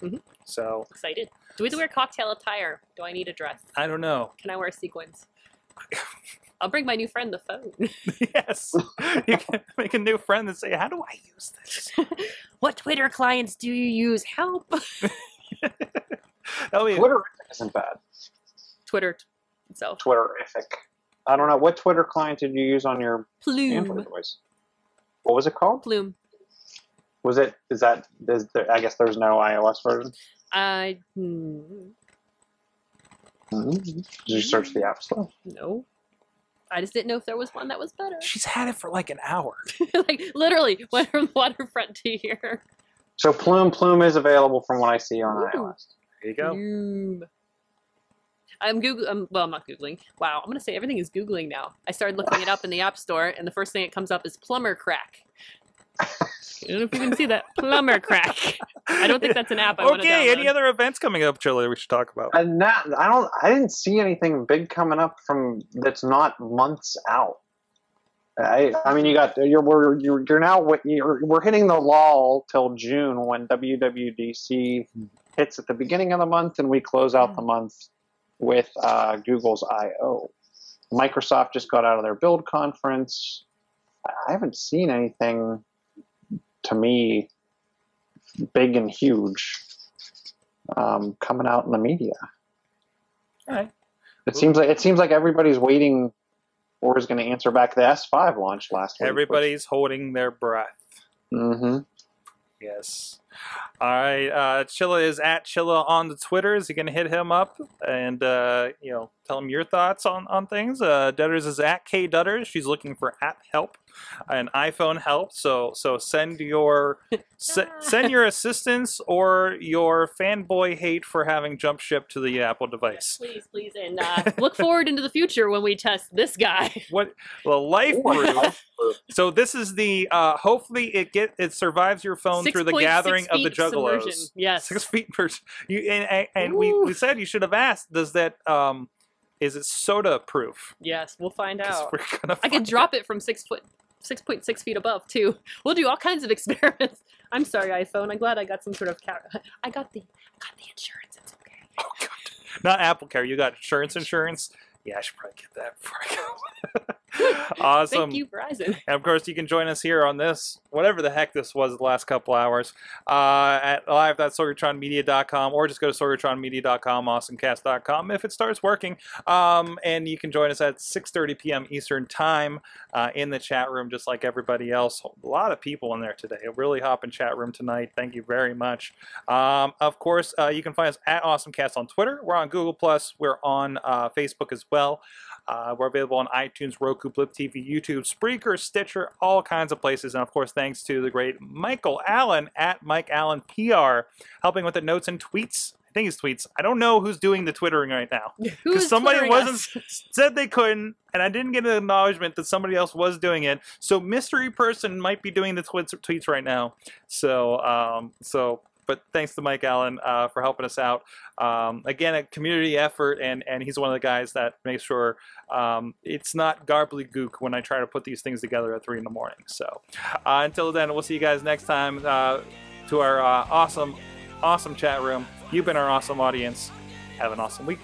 Mhm. So Excited. Do we have to wear cocktail attire? Do I need a dress? I don't know. Can I wear sequins? <laughs> I'll bring my new friend the phone. <laughs> yes, you can make a new friend and say, "How do I use this?" <laughs> what Twitter clients do you use? Help! <laughs> That'll be Twitter isn't bad. Twitter t- itself. Twitterrific. I don't know what Twitter client did you use on your Plume. Android device. What was it called? Plume. Was it? Is that? Is there, I guess there's no iOS version. I hmm, Did you search the App Store? no. I just didn't know if there was one that was better. She's had it for like an hour. <laughs> like literally, went from waterfront to here. So Plume Plume is available from what I see on Ooh. iOS. There you go. Plume. I'm Google. Um, well, I'm not googling. Wow, I'm gonna say everything is googling now. I started looking it up in the App Store, and the first thing that comes up is plumber crack. <laughs> I don't know if you can see that plumber crack. I don't think that's an app I okay. Any other events coming up, Chilla? We should talk about. And that I don't. I didn't see anything big coming up from that's not months out. I, I mean, you got you're we're, you're, you're now you're, we're hitting the lull till June when WWDC hits at the beginning of the month, and we close out the month with uh, Google's I/O. Microsoft just got out of their Build conference. I haven't seen anything to me big and huge um, coming out in the media. All right. It seems like it seems like everybody's waiting or is going to answer back the S5 launch last week. Everybody's holding their breath. hmm Yes. All right. Uh, Chilla is at Chilla on the Twitters. You can hit him up and uh, you know tell him your thoughts on on things. Uh, Dudders is at K Dudders. She's looking for app help and iPhone help. So so send your <laughs> se- send your assistance or your fanboy hate for having jump ship to the Apple device. Please, please, and uh, look forward into the future when we test this guy. <laughs> What the life proof. So this is the uh, hopefully it get it survives your phone through the 6.6 gathering of the feet submersion. Yes. Six feet per. You and and, and we, we said you should have asked. Does that um, is it soda proof? Yes, we'll find out. We're gonna. I could drop it from six foot, six point six feet above too. We'll do all kinds of <laughs> experiments. I'm sorry, iPhone. I'm glad I got some sort of car. <laughs> I got the, I got the insurance. It's okay. Oh God! Not Apple Care. You got insurance. Insurance. Yeah, I should probably get that before I go. <laughs> awesome. Thank you, Verizon. And of course, you can join us here on this, whatever the heck this was the last couple hours, uh, at live.sorgatronmedia.com or just go to sorgatronmedia.com, awesomecast.com if it starts working. Um, and you can join us at 6.30 p.m. Eastern Time uh, in the chat room, just like everybody else. A lot of people in there today. A really hopping chat room tonight. Thank you very much. Um, of course, uh, you can find us at AwesomeCast on Twitter. We're on Google+. Plus. We're on uh, Facebook as well. Uh, we're available on iTunes, Roku, Blip TV, YouTube, Spreaker, Stitcher, all kinds of places. And of course, thanks to the great Michael Allen at Mike Allen PR, helping with the notes and tweets. I think it's tweets. I don't know who's doing the twittering right now <laughs> because somebody wasn't us? said they couldn't, and I didn't get an acknowledgement that somebody else was doing it. So mystery person might be doing the tweets, tweets right now. So um, so. But thanks to Mike Allen uh, for helping us out. Um, again, a community effort, and, and he's one of the guys that makes sure um, it's not garbly gook when I try to put these things together at three in the morning. So uh, until then, we'll see you guys next time uh, to our uh, awesome, awesome chat room. You've been our awesome audience. Have an awesome week.